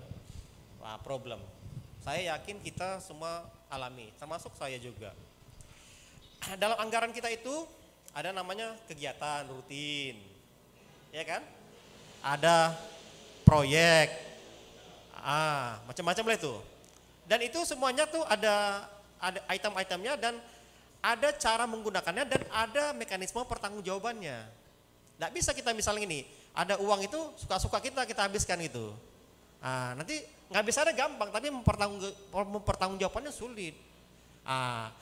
ah, problem. Saya yakin kita semua alami, termasuk saya juga dalam anggaran kita itu ada namanya kegiatan rutin, ya kan? Ada proyek, ah macam-macam lah itu. Dan itu semuanya tuh ada ada item-itemnya dan ada cara menggunakannya dan ada mekanisme pertanggungjawabannya. Nggak bisa kita misalnya ini, ada uang itu suka-suka kita kita habiskan gitu. Ah, nanti nggak bisa ada gampang, tapi mempertanggung mempertanggungjawabkannya sulit. Ah,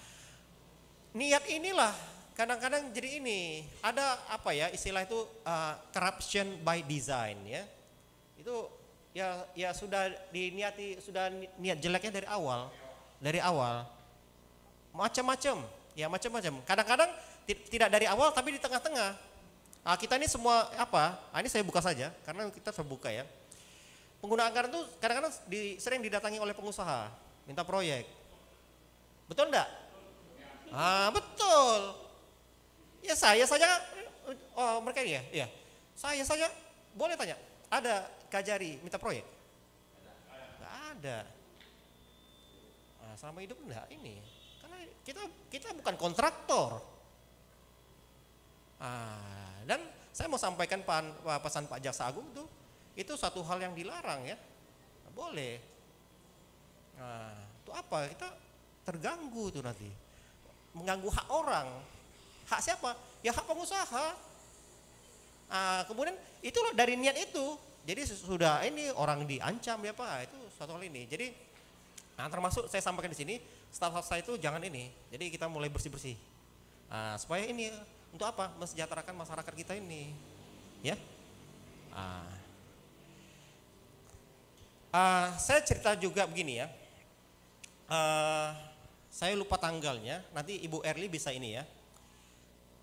niat inilah kadang-kadang jadi ini ada apa ya istilah itu uh, corruption by design ya itu ya ya sudah diniati sudah ni- niat jeleknya dari awal dari awal. Macam-macam ya macam-macam kadang-kadang ti- tidak dari awal tapi di tengah-tengah. Ah, kita ini semua apa? Ah, ini saya buka saja karena kita terbuka ya. Pengguna anggaran itu kadang-kadang di- sering didatangi oleh pengusaha minta proyek. Betul enggak Ah betul. Ya saya saja, oh mereka ini ya, iya. Saya saja boleh tanya, ada Kajari minta proyek? Enggak ada. Nah, selama hidup enggak ini, karena kita kita bukan kontraktor. Ah, dan saya mau sampaikan pesan Pak Jaksa Agung itu, itu satu hal yang dilarang ya, boleh. Nah, itu apa? Kita terganggu tuh nanti mengganggu hak orang. Hak siapa? Ya hak pengusaha. Ah, kemudian itulah dari niat itu. Jadi sudah ini orang diancam ya Pak, itu suatu hal ini. Jadi nah, termasuk saya sampaikan di sini, staff-staff saya itu jangan ini. Jadi kita mulai bersih-bersih. Ah, supaya ini untuk apa? Mensejahterakan masyarakat kita ini. Ya. Ah. Ah, saya cerita juga begini ya. Ah, saya lupa tanggalnya, nanti Ibu Erli bisa ini ya.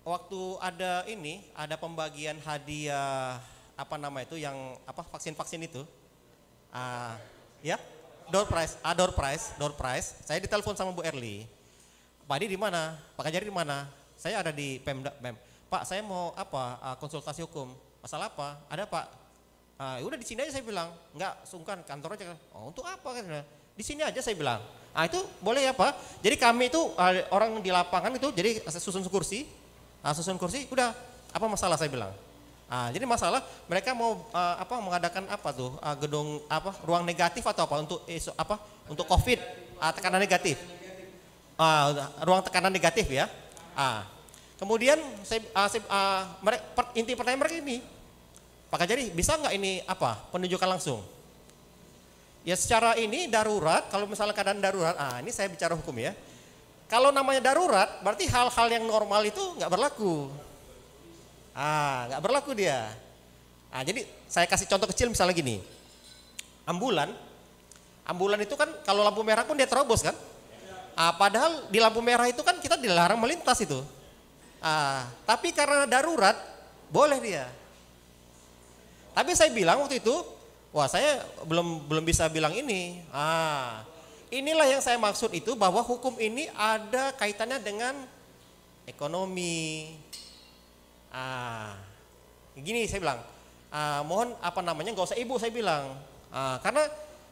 Waktu ada ini, ada pembagian hadiah apa nama itu yang apa vaksin-vaksin itu. Ah, ya, door prize, ah, door prize, door prize. Saya ditelepon sama Bu Erli. Pak Adi di mana? Pak Kajari di mana? Saya ada di Pemda, Pem. Pak, saya mau apa? ah, konsultasi hukum. Masalah apa? Ada Pak. Ya udah di sini aja saya bilang. Enggak, sungkan kantor aja. Oh, untuk apa kan? Di sini aja saya bilang. Ah, itu boleh ya Pak. Jadi kami itu orang di lapangan itu jadi susun kursi. Ah, susun kursi, udah. Apa masalah saya bilang? Ah, jadi masalah mereka mau ah, apa mengadakan apa tuh ah, gedung apa ruang negatif atau apa untuk isu- apa untuk COVID ah, tekanan negatif. Ah, ruang tekanan negatif ya. Ah. Kemudian saya, ah, saya- ah, mereka, per- inti pertanyaan mereka ini, Pak Kajari bisa nggak ini apa penunjukan langsung? Ya secara ini darurat, kalau misalnya keadaan darurat, ah ini saya bicara hukum ya. Kalau namanya darurat, berarti hal-hal yang normal itu nggak berlaku. Ah, nggak berlaku dia. Ah, jadi saya kasih contoh kecil misalnya gini. Ambulan, ambulan itu kan kalau lampu merah pun dia terobos kan? Ah, padahal di lampu merah itu kan kita dilarang melintas itu. Ah, tapi karena darurat boleh dia. Tapi saya bilang waktu itu, Wah, saya belum belum bisa bilang ini. Ah, inilah yang saya maksud itu bahwa hukum ini ada kaitannya dengan ekonomi. Ah, gini saya bilang, ah, mohon apa namanya nggak usah ibu saya bilang, ah, karena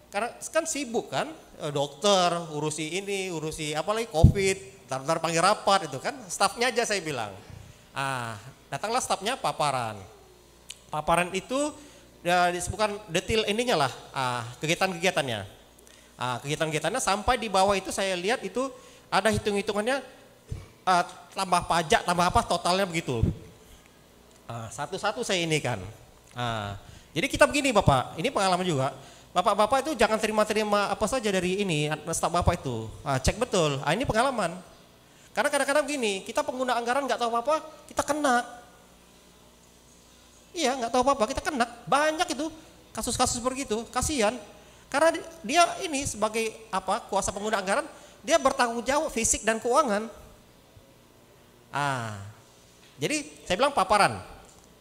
karena kan sibuk kan, eh, dokter urusi ini, urusi apalagi covid, ntar panggil rapat itu kan, stafnya aja saya bilang. Ah, datanglah stafnya paparan. Paparan itu ya disebutkan detail ininya lah ah, kegiatan-kegiatannya. Ah, kegiatan-kegiatannya sampai di bawah itu saya lihat itu ada hitung-hitungannya ah, tambah pajak tambah apa totalnya begitu. Ah, satu-satu saya ini kan. Ah, jadi kita begini bapak, ini pengalaman juga. Bapak-bapak itu jangan terima-terima apa saja dari ini staf bapak itu. Ah, cek betul. Ah, ini pengalaman. Karena kadang-kadang begini, kita pengguna anggaran nggak tahu apa-apa, kita kena. Iya, nggak tahu apa-apa, kita kena. Banyak itu kasus-kasus begitu, kasihan. Karena di- dia ini sebagai apa kuasa pengguna anggaran, dia bertanggung jawab fisik dan keuangan. Ah, jadi saya bilang paparan.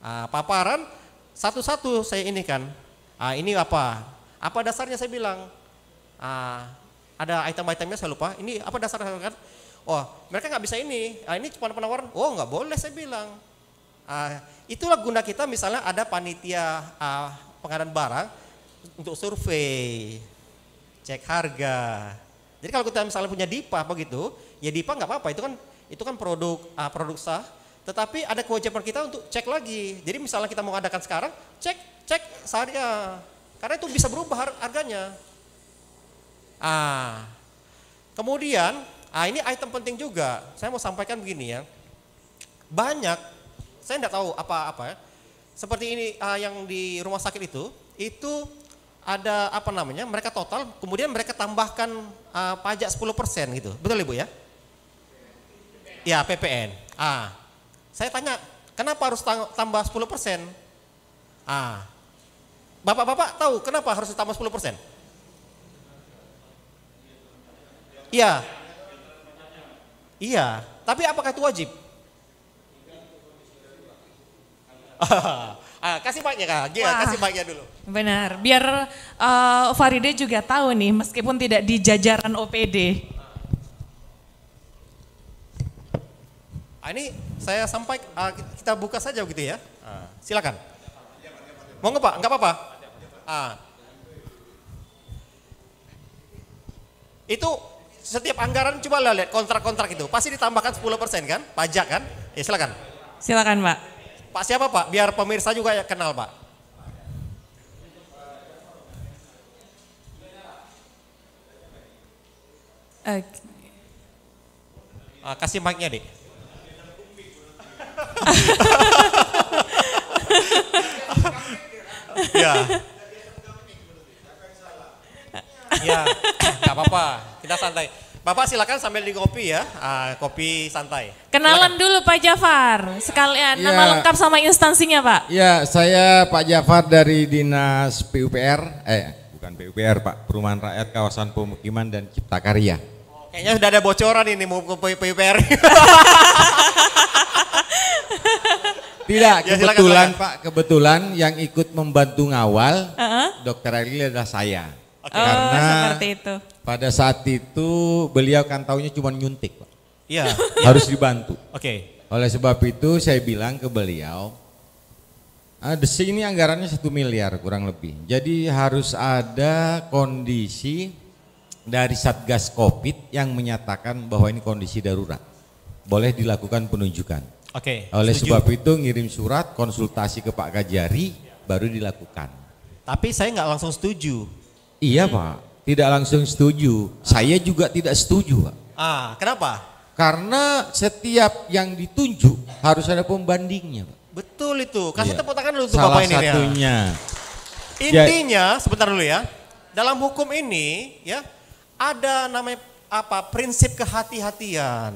Ah, paparan satu-satu saya ini kan. Ah, ini apa? Apa dasarnya saya bilang? Ah, ada item-itemnya saya lupa. Ini apa dasarnya kan? Oh, mereka nggak bisa ini. Ah, ini cuma penawaran. Oh, nggak boleh saya bilang. Ah, itulah guna kita misalnya ada panitia ah, pengadaan barang untuk survei, cek harga. Jadi kalau kita misalnya punya DIPA begitu, ya DIPA nggak apa-apa itu kan itu kan produk ah, produk sah. Tetapi ada kewajiban kita untuk cek lagi. Jadi misalnya kita mau adakan sekarang, cek cek saya. Karena itu bisa berubah har- harganya. Ah, kemudian ah ini item penting juga. Saya mau sampaikan begini ya. Banyak saya tidak tahu apa-apa ya. Seperti ini ah, yang di rumah sakit itu, itu ada apa namanya? Mereka total, kemudian mereka tambahkan ah, pajak 10% gitu. Betul Ibu ya? Ya, PPN. Ah. Saya tanya, kenapa harus tambah 10%? Ah. Bapak-bapak tahu kenapa harus ditambah 10%? Iya. Iya, tapi apakah itu wajib? ah, kasih mic-nya Kak. Gia, Wah. kasih mic-nya dulu. Benar, biar eh, Faride juga tahu nih meskipun tidak di jajaran OPD. Ah, ini saya sampai ah, kita buka saja begitu ya. Ah, silakan. Mau nggak Pak? Nggak apa-apa. Ah. Itu setiap anggaran coba lihat kontrak-kontrak itu pasti ditambahkan 10% kan pajak kan? Ya silakan. Silakan Pak. Pak siapa Pak? Biar pemirsa juga ya kenal Pak. Oke. Ah, kasih mic-nya deh. Ya. Ya, nggak apa-apa. Kita santai. Bapak silakan sambil di kopi ya, ah, kopi santai. Kenalan dulu Pak Jafar, sekalian Iya. nama lengkap sama instansinya Pak. Ya, saya Pak Jafar dari Dinas PUPR, eh bukan PUPR Pak, Perumahan Rakyat Kawasan Pemukiman dan Cipta Karya. Kayaknya sudah ada bocoran ini mau ke PUPR. Tidak, Ya, kebetulan silakan. Pak, kebetulan yang ikut membantu ngawal Heeh. Dokter Eril adalah saya. Oh, Karena seperti itu. pada saat itu beliau kan taunya cuma nyuntik Pak, Iya. harus dibantu. Oke. Oleh sebab itu saya bilang ke beliau, ah, di sini anggarannya satu miliar kurang lebih. Jadi harus ada kondisi dari Satgas Covid yang menyatakan bahwa ini kondisi darurat. Boleh dilakukan penunjukan. Oke. Oleh setuju. sebab itu ngirim surat konsultasi ke Pak Kajari baru dilakukan. Tapi saya nggak langsung setuju. Iya Pak, tidak langsung setuju. Saya juga tidak setuju Pak. Ah, kenapa? Karena setiap yang ditunjuk harus ada pembandingnya Pak. Betul itu. Kasih Iya. tepuk tangan dulu untuk Salah Bapak ini ya. satunya. Intinya, sebentar dulu ya. Dalam hukum ini ya ada namanya apa? Prinsip kehati-hatian.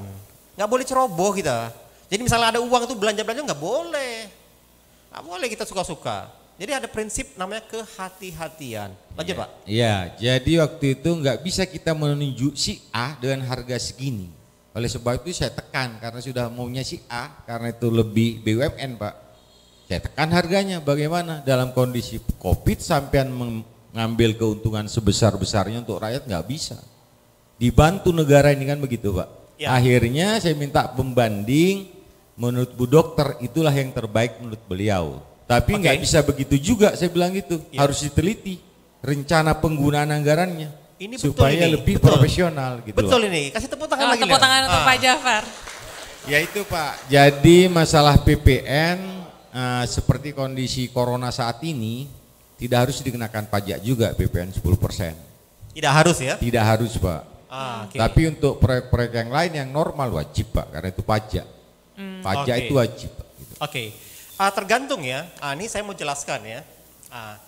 Nggak boleh ceroboh kita. Jadi misalnya ada uang itu belanja-belanja nggak boleh. Nggak boleh kita suka-suka. Jadi ada prinsip namanya kehati-hatian. Lanjut Pak. Iya, jadi waktu itu nggak bisa kita menunjuk si A dengan harga segini. Oleh sebab itu saya tekan karena sudah maunya si A karena itu lebih BUMN Pak. Saya tekan harganya bagaimana dalam kondisi Covid sampean mengambil keuntungan sebesar-besarnya untuk rakyat nggak bisa. Dibantu negara ini kan begitu Pak. Ya. Akhirnya saya minta pembanding menurut Bu Dokter itulah yang terbaik menurut beliau. Tapi nggak Oke. bisa begitu juga saya bilang itu Ya. harus diteliti rencana penggunaan anggarannya Ini betul supaya ini, lebih betul. profesional gitu. Betul ini, kasih tepuk tangan Oh, lagi. tepuk tangan untuk Ah. Pak Jafar. Ya itu Pak. Jadi masalah PPN eh, seperti kondisi corona saat ini tidak harus dikenakan pajak juga PPN 10%. Tidak harus ya? Tidak harus Pak. Ah, oke. Tapi untuk proyek-proyek yang lain yang normal wajib Pak karena itu pajak. Pajak Oke. itu wajib. Gitu. Oke, Ah, tergantung ya. Ah, ini saya mau jelaskan ya. Ah,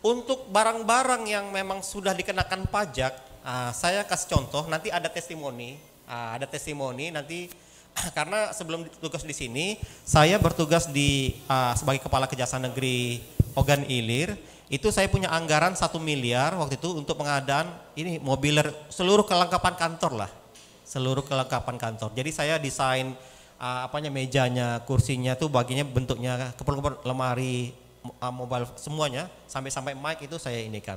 untuk barang-barang yang memang sudah dikenakan pajak, ah, saya kasih contoh. Nanti ada testimoni, Ah, ada testimoni nanti karena sebelum tugas di sini, saya bertugas di ah, sebagai kepala kejaksaan negeri Ogan Ilir. Itu saya punya anggaran satu miliar waktu itu untuk pengadaan ini mobiler seluruh kelengkapan kantor lah seluruh kelengkapan kantor. Jadi saya desain uh, apanya mejanya, kursinya tuh baginya bentuknya keperluan lemari, uh, mobile semuanya sampai sampai mic itu saya inikan.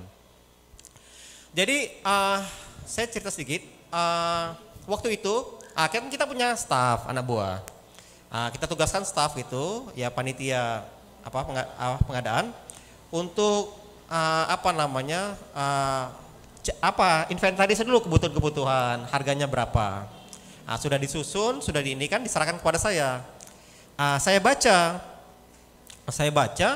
Jadi uh, saya cerita sedikit. Uh, waktu itu uh, kan kita punya staff anak buah. Uh, kita tugaskan staff itu ya panitia apa penga- uh, pengadaan untuk uh, apa namanya uh, apa inventarisnya dulu kebutuhan-kebutuhan harganya berapa. Nah, sudah disusun, sudah diinikan diserahkan kepada saya. Ah, saya baca, saya baca,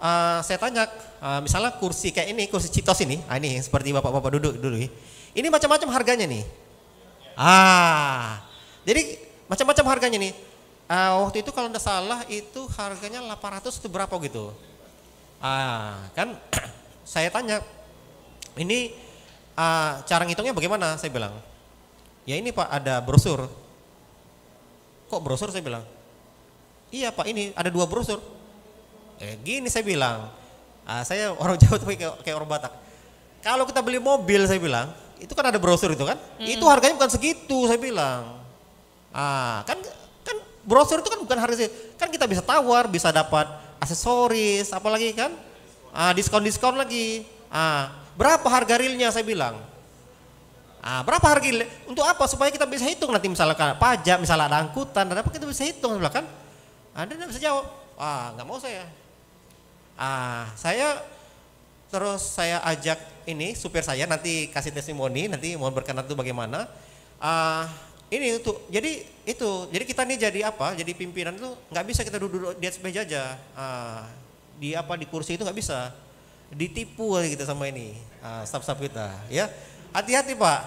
ah, saya tanya, ah, misalnya kursi kayak ini, kursi Citos ini, ah, ini seperti bapak-bapak duduk dulu. ini. Ini macam-macam harganya nih. Ah, jadi macam-macam harganya nih. Ah, waktu itu kalau tidak salah itu harganya 800 itu berapa gitu. Ah, kan saya tanya, ini ah, cara ngitungnya bagaimana? Saya bilang, ya ini pak ada brosur. Kok brosur saya bilang? Iya pak ini ada dua brosur. Eh gini saya bilang, ah, saya orang Jawa tapi kayak, kayak orang Batak. Kalau kita beli mobil saya bilang, itu kan ada brosur itu kan? Itu harganya bukan segitu saya bilang. Ah kan kan brosur itu kan bukan harga. Kan kita bisa tawar, bisa dapat aksesoris, apalagi kan? Ah diskon-diskon lagi. Ah berapa harga realnya saya bilang? Ah, berapa harga? Untuk apa? Supaya kita bisa hitung nanti misalnya pajak, misalnya ada angkutan, dan apa kita bisa hitung sebelah kan? Anda tidak bisa jawab. Ah, nggak mau saya. Ah, saya terus saya ajak ini supir saya nanti kasih testimoni, nanti mau berkenan itu bagaimana. Ah, ini untuk jadi itu, jadi kita nih jadi apa? Jadi pimpinan itu nggak bisa kita duduk di atas meja aja. Ah, di apa di kursi itu nggak bisa. Ditipu kita sama ini, ah, staff-staff kita, ya. Hati-hati pak,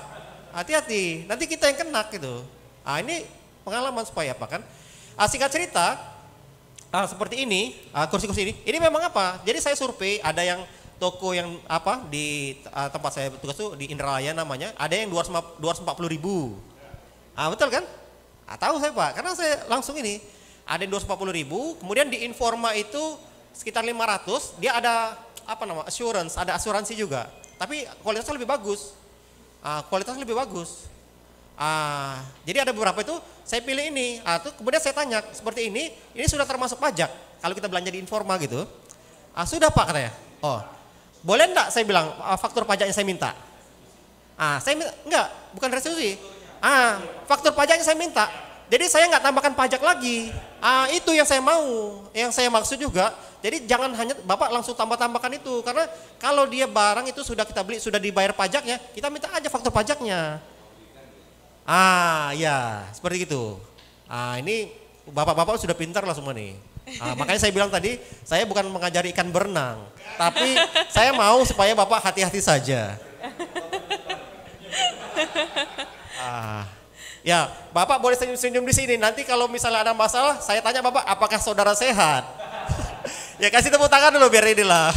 hati-hati. Nanti kita yang kena gitu. Ah ini pengalaman supaya apa kan? Ah, singkat cerita, ah, seperti ini, ah, kursi-kursi ini, ini memang apa? Jadi saya survei, ada yang toko yang apa di ah, tempat saya tugas itu di Indralaya namanya, ada yang 240 ribu. Ah betul kan? Ah, tahu saya pak, karena saya langsung ini, ada yang 240 ribu, kemudian di Informa itu sekitar 500, dia ada apa nama assurance, ada asuransi juga, tapi kualitasnya lebih bagus. Ah, kualitasnya lebih bagus. Ah, jadi ada beberapa itu saya pilih ini. Tuh kemudian saya tanya seperti ini, ini sudah termasuk pajak kalau kita belanja di Informa gitu. Ah, sudah Pak katanya. Oh, boleh enggak saya bilang ah, faktur pajaknya saya minta? Ah, saya minta, enggak, bukan restitusi. Ah, faktur pajaknya saya minta. Jadi saya nggak tambahkan pajak lagi. Ah, itu yang saya mau, yang saya maksud juga. Jadi jangan hanya Bapak langsung tambah-tambahkan itu karena kalau dia barang itu sudah kita beli, sudah dibayar pajaknya, kita minta aja faktur pajaknya. Ah, ya, seperti itu. Ah, ini Bapak-bapak sudah pintar lah semua nih. Ah, makanya saya bilang tadi, saya bukan mengajari ikan berenang, tapi saya mau supaya Bapak hati-hati saja. Ah, ya, Bapak boleh senyum-senyum di sini. Nanti kalau misalnya ada masalah, saya tanya Bapak, apakah saudara sehat? ya kasih tepuk tangan dulu biar inilah.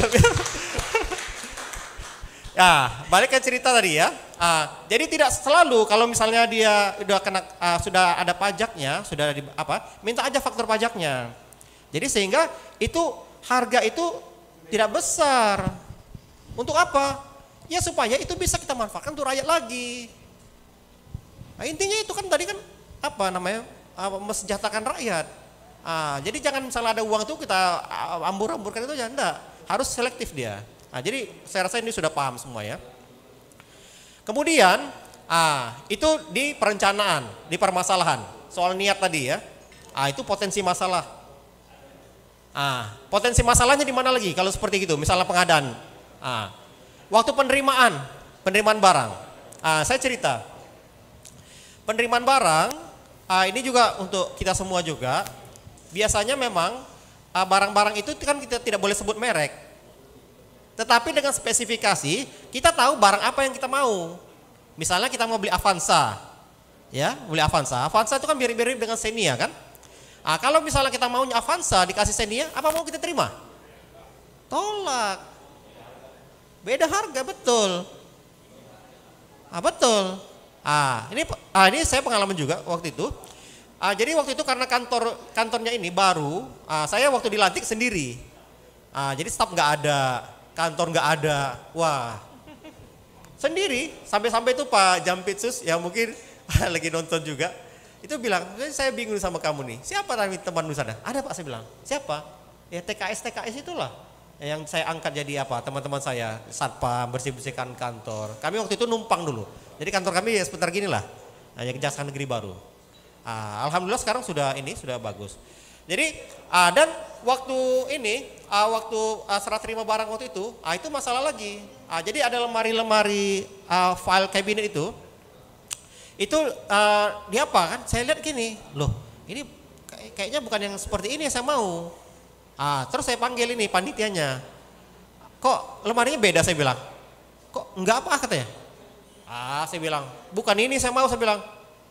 ya, balik ke cerita tadi ya. Ah, jadi tidak selalu kalau misalnya dia udah kena ah, sudah ada pajaknya, sudah di, apa, minta aja faktur pajaknya. Jadi sehingga itu harga itu tidak besar. Untuk apa? Ya supaya itu bisa kita manfaatkan untuk rakyat lagi. Nah, intinya itu kan tadi kan apa namanya? Apa, mesejahterakan rakyat. Ah, jadi jangan misalnya ada uang tuh kita ah, ambur-amburkan itu enggak. Harus selektif dia. Nah, jadi saya rasa ini sudah paham semua ya. Kemudian, ah, itu di perencanaan, di permasalahan. Soal niat tadi ya. Ah, itu potensi masalah. Ah, potensi masalahnya di mana lagi kalau seperti gitu? Misalnya pengadaan. Ah, waktu penerimaan, penerimaan barang. Ah, saya cerita. Penerimaan barang, ah, ini juga untuk kita semua juga. Biasanya memang ah, barang-barang itu kan kita tidak boleh sebut merek. Tetapi dengan spesifikasi, kita tahu barang apa yang kita mau. Misalnya kita mau beli Avanza, ya, beli Avanza. Avanza itu kan mirip-mirip dengan Xenia kan? Ah, kalau misalnya kita maunya Avanza dikasih Xenia, apa mau kita terima? Tolak. Beda harga betul. Ah, betul. Ah, ini ah, ini saya pengalaman juga waktu itu. Ah, jadi waktu itu karena kantor kantornya ini baru, ah, saya waktu dilantik sendiri. Ah, jadi staf nggak ada, kantor nggak ada. Wah, sendiri. Sampai-sampai itu Pak Jampitsus yang mungkin lagi nonton juga itu bilang "Eh, saya bingung sama kamu nih. Siapa teman di sana? Ada pak saya bilang. Siapa? Ya TKS TKS itulah yang saya angkat jadi apa teman-teman saya satpam bersih bersihkan kantor. Kami waktu itu numpang dulu jadi kantor kami ya sebentar gini lah hanya kejaksaan negeri baru Ah, alhamdulillah sekarang sudah ini sudah bagus jadi ah, dan waktu ini ah, waktu ah, serah terima barang waktu itu ah, itu masalah lagi Ah, jadi ada lemari-lemari ah, file cabinet itu itu eh, di apa kan? Saya lihat gini, loh ini kayak- kayaknya bukan yang seperti ini yang saya mau. Ah, terus saya panggil ini panitianya. Kok lemarinya beda saya bilang? Kok enggak apa katanya? Ah, saya bilang, bukan ini saya mau saya bilang.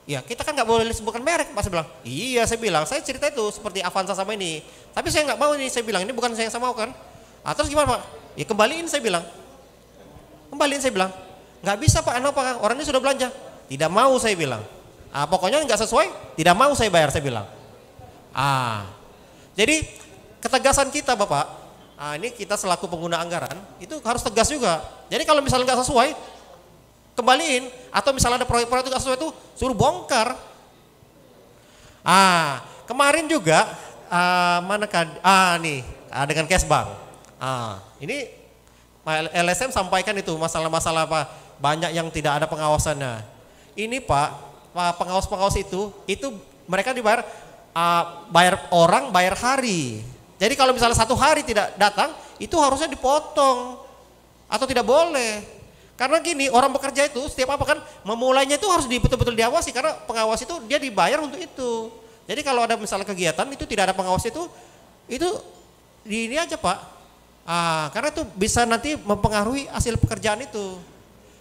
Ya kita kan nggak boleh sebutkan merek Pak saya bilang. Iya saya bilang, saya cerita itu seperti Avanza sama ini. Tapi saya nggak mau ini saya bilang, ini bukan saya yang saya mau kan. Ah, terus gimana Pak? Ya kembaliin saya bilang. Kembaliin saya bilang. Nggak bisa Pak, kenapa Kang? Orang ini sudah belanja. Tidak mau saya bilang. Ah, pokoknya nggak sesuai, tidak mau saya bayar saya bilang. Ah, jadi ketegasan kita Bapak, ah, ini kita selaku pengguna anggaran itu harus tegas juga. Jadi kalau misalnya nggak sesuai, kembaliin. Atau misalnya ada proyek-proyek itu sesuai itu suruh bongkar. Ah, kemarin juga ah, mana kan? Ah nih, ah, dengan Cashbank. Ah, ini LSM sampaikan itu masalah-masalah apa banyak yang tidak ada pengawasannya. Ini Pak, Pak pengawas-pengawas itu itu mereka dibayar ah, bayar orang bayar hari. Jadi kalau misalnya satu hari tidak datang, itu harusnya dipotong atau tidak boleh. Karena gini, orang bekerja itu setiap apa kan memulainya itu harus betul-betul diawasi karena pengawas itu dia dibayar untuk itu. Jadi kalau ada misalnya kegiatan itu tidak ada pengawas itu itu di ini aja Pak. Ah, karena itu bisa nanti mempengaruhi hasil pekerjaan itu.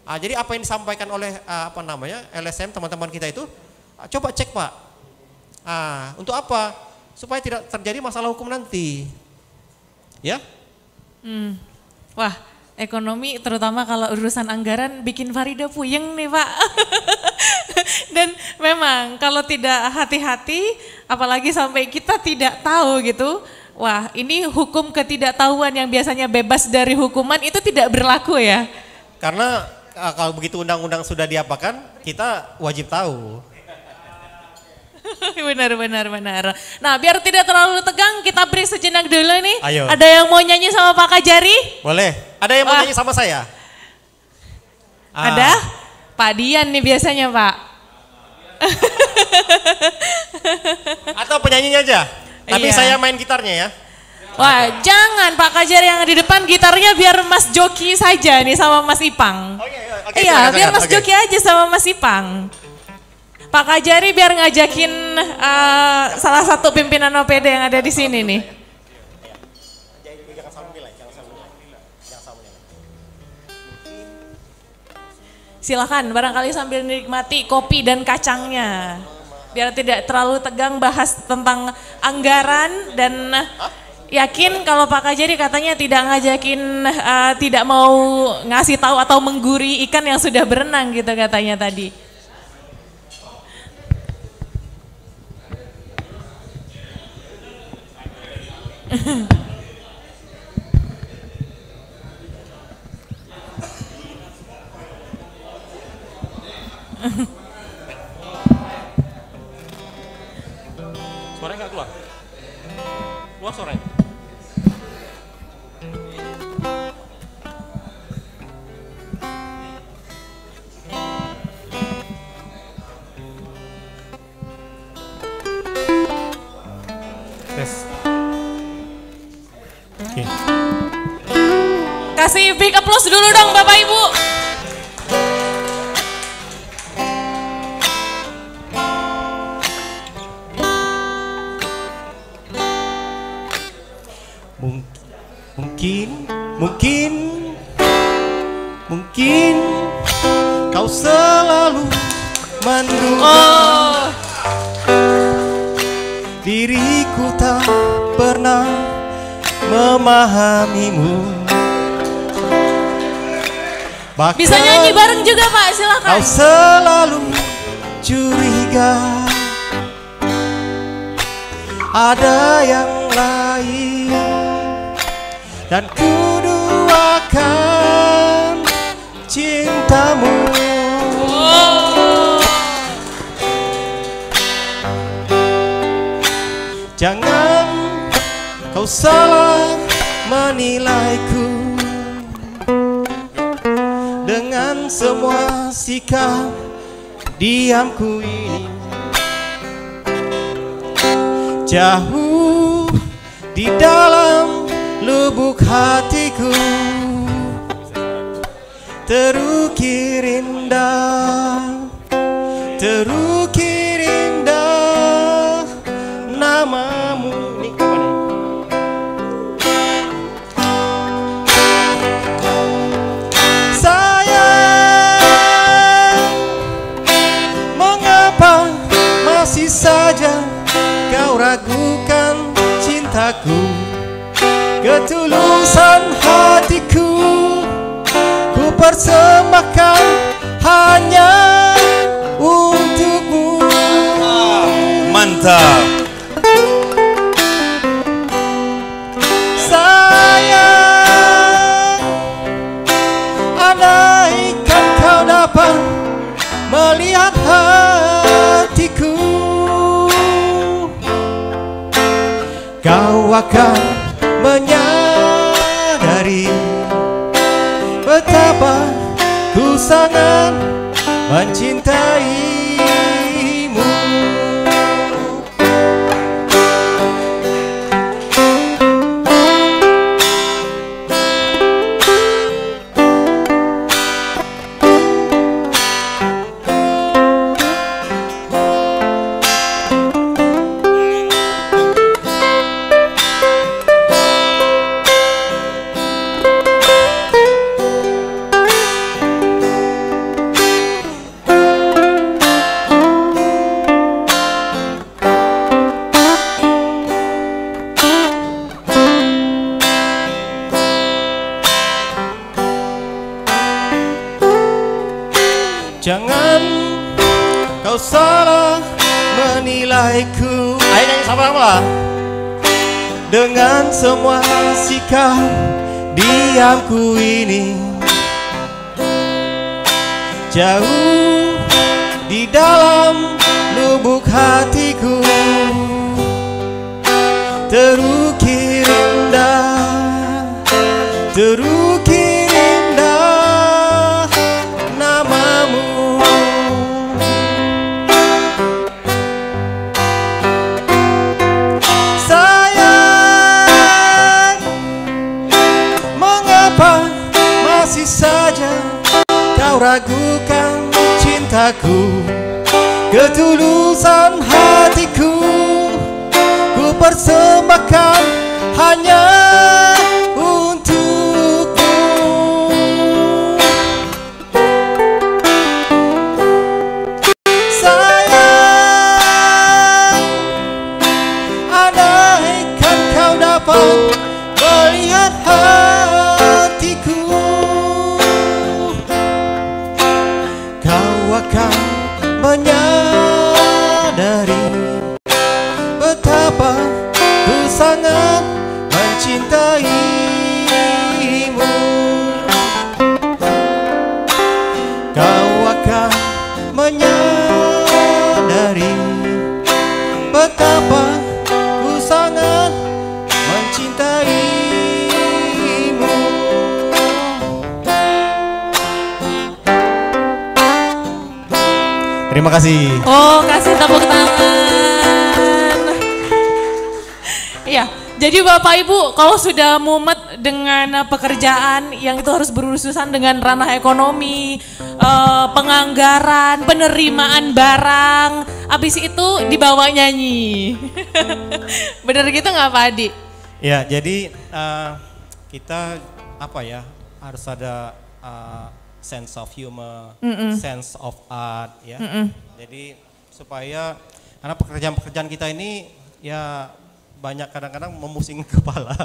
Ah, jadi apa yang disampaikan oleh ah, apa namanya LSM teman-teman kita itu ah, coba cek Pak. Ah, untuk apa? Supaya tidak terjadi masalah hukum nanti. Ya? Hmm. Wah, ekonomi terutama kalau urusan anggaran bikin Farida puyeng nih Pak. Dan memang kalau tidak hati-hati, apalagi sampai kita tidak tahu gitu, wah ini hukum ketidaktahuan yang biasanya bebas dari hukuman itu tidak berlaku ya. Karena ah, kalau begitu undang-undang sudah diapakan, kita wajib tahu. benar, benar, benar. Nah biar tidak terlalu tegang, kita beri sejenak dulu nih. Ayo. Ada yang mau nyanyi sama Pak Kajari? Boleh? Ada yang mau Wah. nyanyi sama saya? Ah. Ada? Pak Dian nih biasanya Pak. Atau penyanyinya aja? Tapi Iya. saya main gitarnya ya. Wah, jangan Pak Kajar yang di depan gitarnya biar Mas Joki saja nih sama Mas Ipang. oke, iya, silakan, biar silakan, Mas oke. Joki aja sama Mas Ipang. Pak Kajari biar ngajakin eh, salah satu pimpinan OPD yang ada di sini nih. Silakan, barangkali sambil menikmati kopi dan kacangnya. Biar tidak terlalu tegang bahas tentang anggaran dan yakin kalau Pak Kajari katanya tidak ngajakin, eh, tidak mau ngasih tahu atau mengguri ikan yang sudah berenang gitu katanya tadi. Suaranya nggak keluar? Luas suaranya. Kasih big applause dulu dong Bapak Ibu. Mung- Mungkin, mungkin, mungkin kau selalu menduga Oh, diriku tak pernah memahamimu. Bahkan bisa nyanyi bareng juga Pak, silakan. Kau selalu curiga. Ada yang lain Dan ku duakan cintamu. Oh, Jangan kau salah menilaiku Dengan semua sikap diamku ini. Jauh di dalam lubuk hatiku. Terukir indah Terukir persembahkan hanya untukmu Mantap. Sayang Andaikan kau dapat melihat hatiku Kau akan jadi Bapak Ibu kalau sudah mumet dengan pekerjaan yang itu harus berurusan dengan ranah ekonomi, eh, penganggaran, penerimaan barang, habis itu dibawa nyanyi. Bener gitu nggak Pak Adi? Ya, jadi eh, kita apa ya harus ada eh, sense of humor, sense of art ya. Jadi supaya karena pekerjaan-pekerjaan kita ini ya banyak kadang-kadang memusing kepala.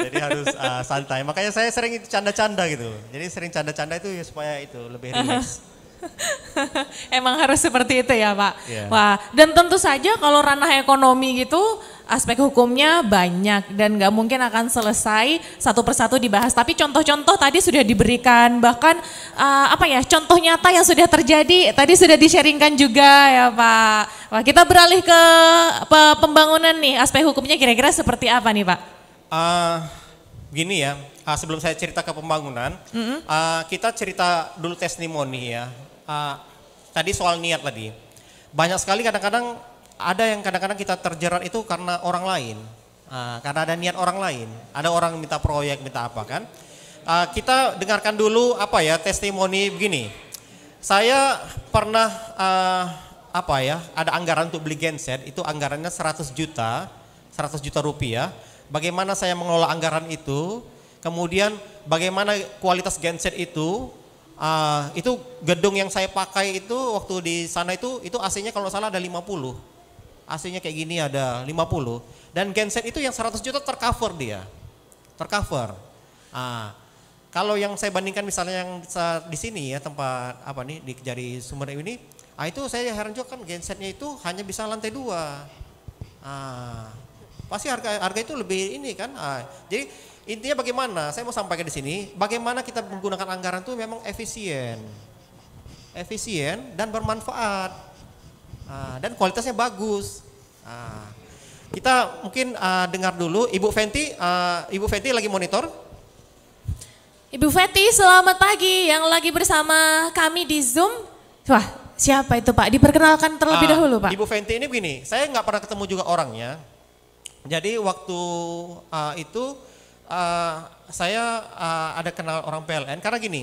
Jadi harus eh, santai. Makanya saya sering canda-canda gitu. Jadi sering canda-canda itu ya supaya itu lebih relax. Emang harus seperti itu ya Pak. Iya. Wah, dan tentu saja kalau ranah ekonomi gitu aspek hukumnya banyak dan nggak mungkin akan selesai satu persatu dibahas. Tapi contoh-contoh tadi sudah diberikan bahkan eh, apa ya contoh nyata yang sudah terjadi tadi sudah di-sharingkan juga ya Pak. Wah, kita beralih ke pe- pembangunan nih aspek hukumnya kira-kira seperti apa nih Pak? Ah, gini ya, ah, sebelum saya cerita ke pembangunan, ah, kita cerita dulu testimoni ya. Ah, tadi soal niat tadi. Banyak sekali kadang-kadang ada yang kadang-kadang kita terjerat itu karena orang lain. Ah, karena ada niat orang lain. Ada orang minta proyek, minta apa kan. Ah, kita dengarkan dulu apa ya testimoni begini. Saya pernah ah, apa ya, ada anggaran untuk beli genset, itu anggarannya 100 juta, 100 juta rupiah. Bagaimana saya mengelola anggaran itu, kemudian bagaimana kualitas genset itu, ah, itu gedung yang saya pakai itu waktu di sana itu, itu AC-nya kalau salah ada 50. AC-nya kayak gini ada 50. Dan genset itu yang 100 juta tercover dia, tercover. Ah, kalau yang saya bandingkan misalnya yang di sini ya tempat apa nih di Jari Sumber ini, ah itu saya heran juga kan gensetnya itu hanya bisa lantai dua. Ah, pasti harga harga itu lebih ini kan. Ah, jadi intinya bagaimana? Saya mau sampaikan di sini, bagaimana kita menggunakan anggaran itu memang efisien, efisien dan bermanfaat, Ah, dan kualitasnya bagus. Ah, kita mungkin ah, dengar dulu Ibu Fenty, ah, Ibu Fenty lagi monitor. Ibu Feti, selamat pagi yang lagi bersama kami di Zoom. Wah, siapa itu Pak? Diperkenalkan terlebih Ah, dahulu Pak. Ibu Fenty ini begini, saya nggak pernah ketemu juga orangnya. Jadi waktu ah, itu ah, saya ah, ada kenal orang PLN karena gini,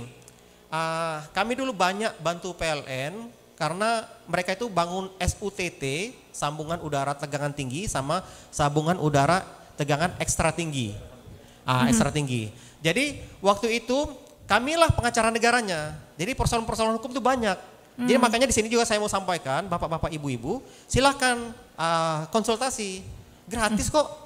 ah, kami dulu banyak bantu PLN karena mereka itu bangun SUTT, sambungan udara tegangan tinggi sama sambungan udara tegangan ekstra tinggi. Ah, ekstra tinggi. Jadi waktu itu kamilah pengacara negaranya. Jadi persoalan-persoalan hukum itu banyak. Jadi makanya di sini juga saya mau sampaikan, bapak-bapak, ibu-ibu, silakan ah, konsultasi, gratis kok.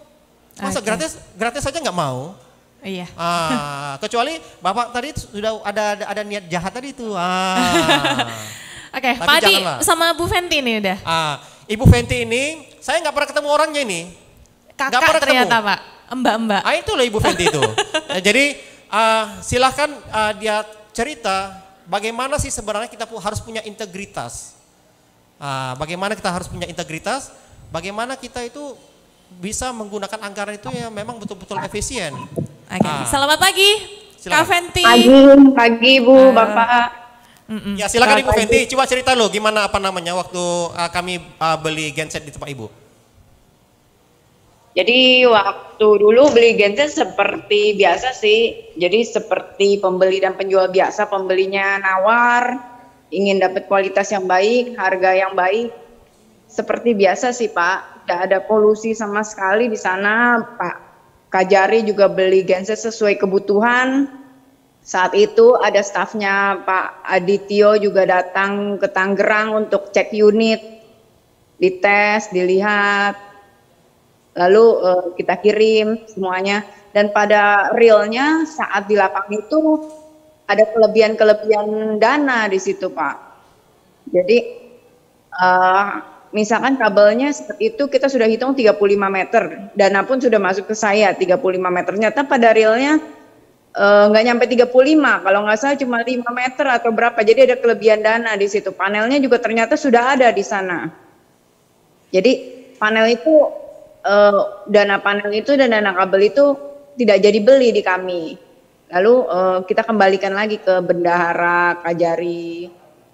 Masa Oke. gratis, gratis saja nggak mau. Iya. Ah, kecuali bapak tadi sudah ada ada, niat jahat tadi itu. Ah. Oke, Tapi Pak Adi janganlah. sama Bu Fenti nih udah. Ah, Ibu Fenty ini saya nggak pernah ketemu orangnya ini. Kakak pernah ternyata ketemu. Pak, mbak-mbak. Ah itu loh Ibu Fenty itu. Nah, jadi ah, silahkan ah, dia cerita bagaimana sih sebenarnya kita harus punya integritas. Ah, bagaimana kita harus punya integritas, bagaimana kita itu bisa menggunakan anggaran itu yang memang betul-betul efisien. Oke, Ah. selamat pagi. Silakan. Kak Fenti. Pagi, pagi Bu, Bapak. Ya silakan Ibu Selamat Fenty, coba cerita lo gimana apa namanya waktu ah, kami ah, beli genset di tempat Ibu. Jadi waktu dulu beli genset seperti biasa sih. Jadi seperti pembeli dan penjual biasa, pembelinya nawar, ingin dapat kualitas yang baik, harga yang baik. Seperti biasa sih Pak, tidak ada polusi sama sekali di sana. Pak Kajari juga beli genset sesuai kebutuhan. Saat itu ada stafnya Pak Adityo juga datang ke Tangerang untuk cek unit, dites, dilihat, lalu eh, kita kirim semuanya. Dan pada realnya saat di lapangan itu ada kelebihan-kelebihan dana di situ Pak. Jadi eh, misalkan kabelnya seperti itu kita sudah hitung 35 meter, dana pun sudah masuk ke saya 35 meter. Ternyata pada realnya eh, nggak nyampe 35, kalau nggak salah cuma 5 meter atau berapa. Jadi ada kelebihan dana di situ. Panelnya juga ternyata sudah ada di sana. Jadi panel itu eh, dana panel itu dan dana kabel itu tidak jadi beli di kami. Lalu eh, kita kembalikan lagi ke bendahara Kajari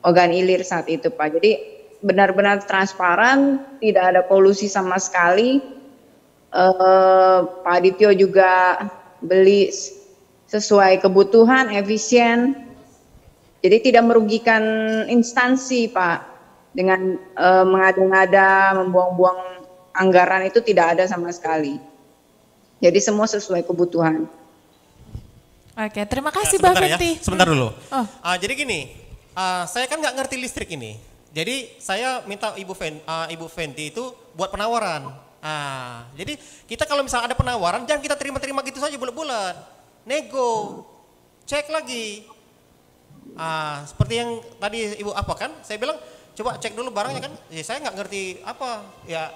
organ ilir saat itu Pak. Jadi benar-benar transparan, tidak ada polusi sama sekali. Eh, Pak Adityo juga beli sesuai kebutuhan, efisien. Jadi tidak merugikan instansi Pak. Dengan eh, mengada-ngada, membuang-buang anggaran itu tidak ada sama sekali. Jadi semua sesuai kebutuhan. Oke, terima Ya, kasih Mbak sebentar ya, Fenty. sebentar dulu. Oh. Ah, jadi gini, ah, saya kan nggak ngerti listrik ini. Jadi saya minta Ibu Fen, ah, Ibu Fenty itu buat penawaran. Ah, jadi kita kalau misalnya ada penawaran, jangan kita terima-terima gitu saja bulat-bulat. Nego, cek lagi. Ah, seperti yang tadi Ibu apa kan? Saya bilang coba cek dulu barangnya kan. Ya, saya nggak ngerti apa. Ya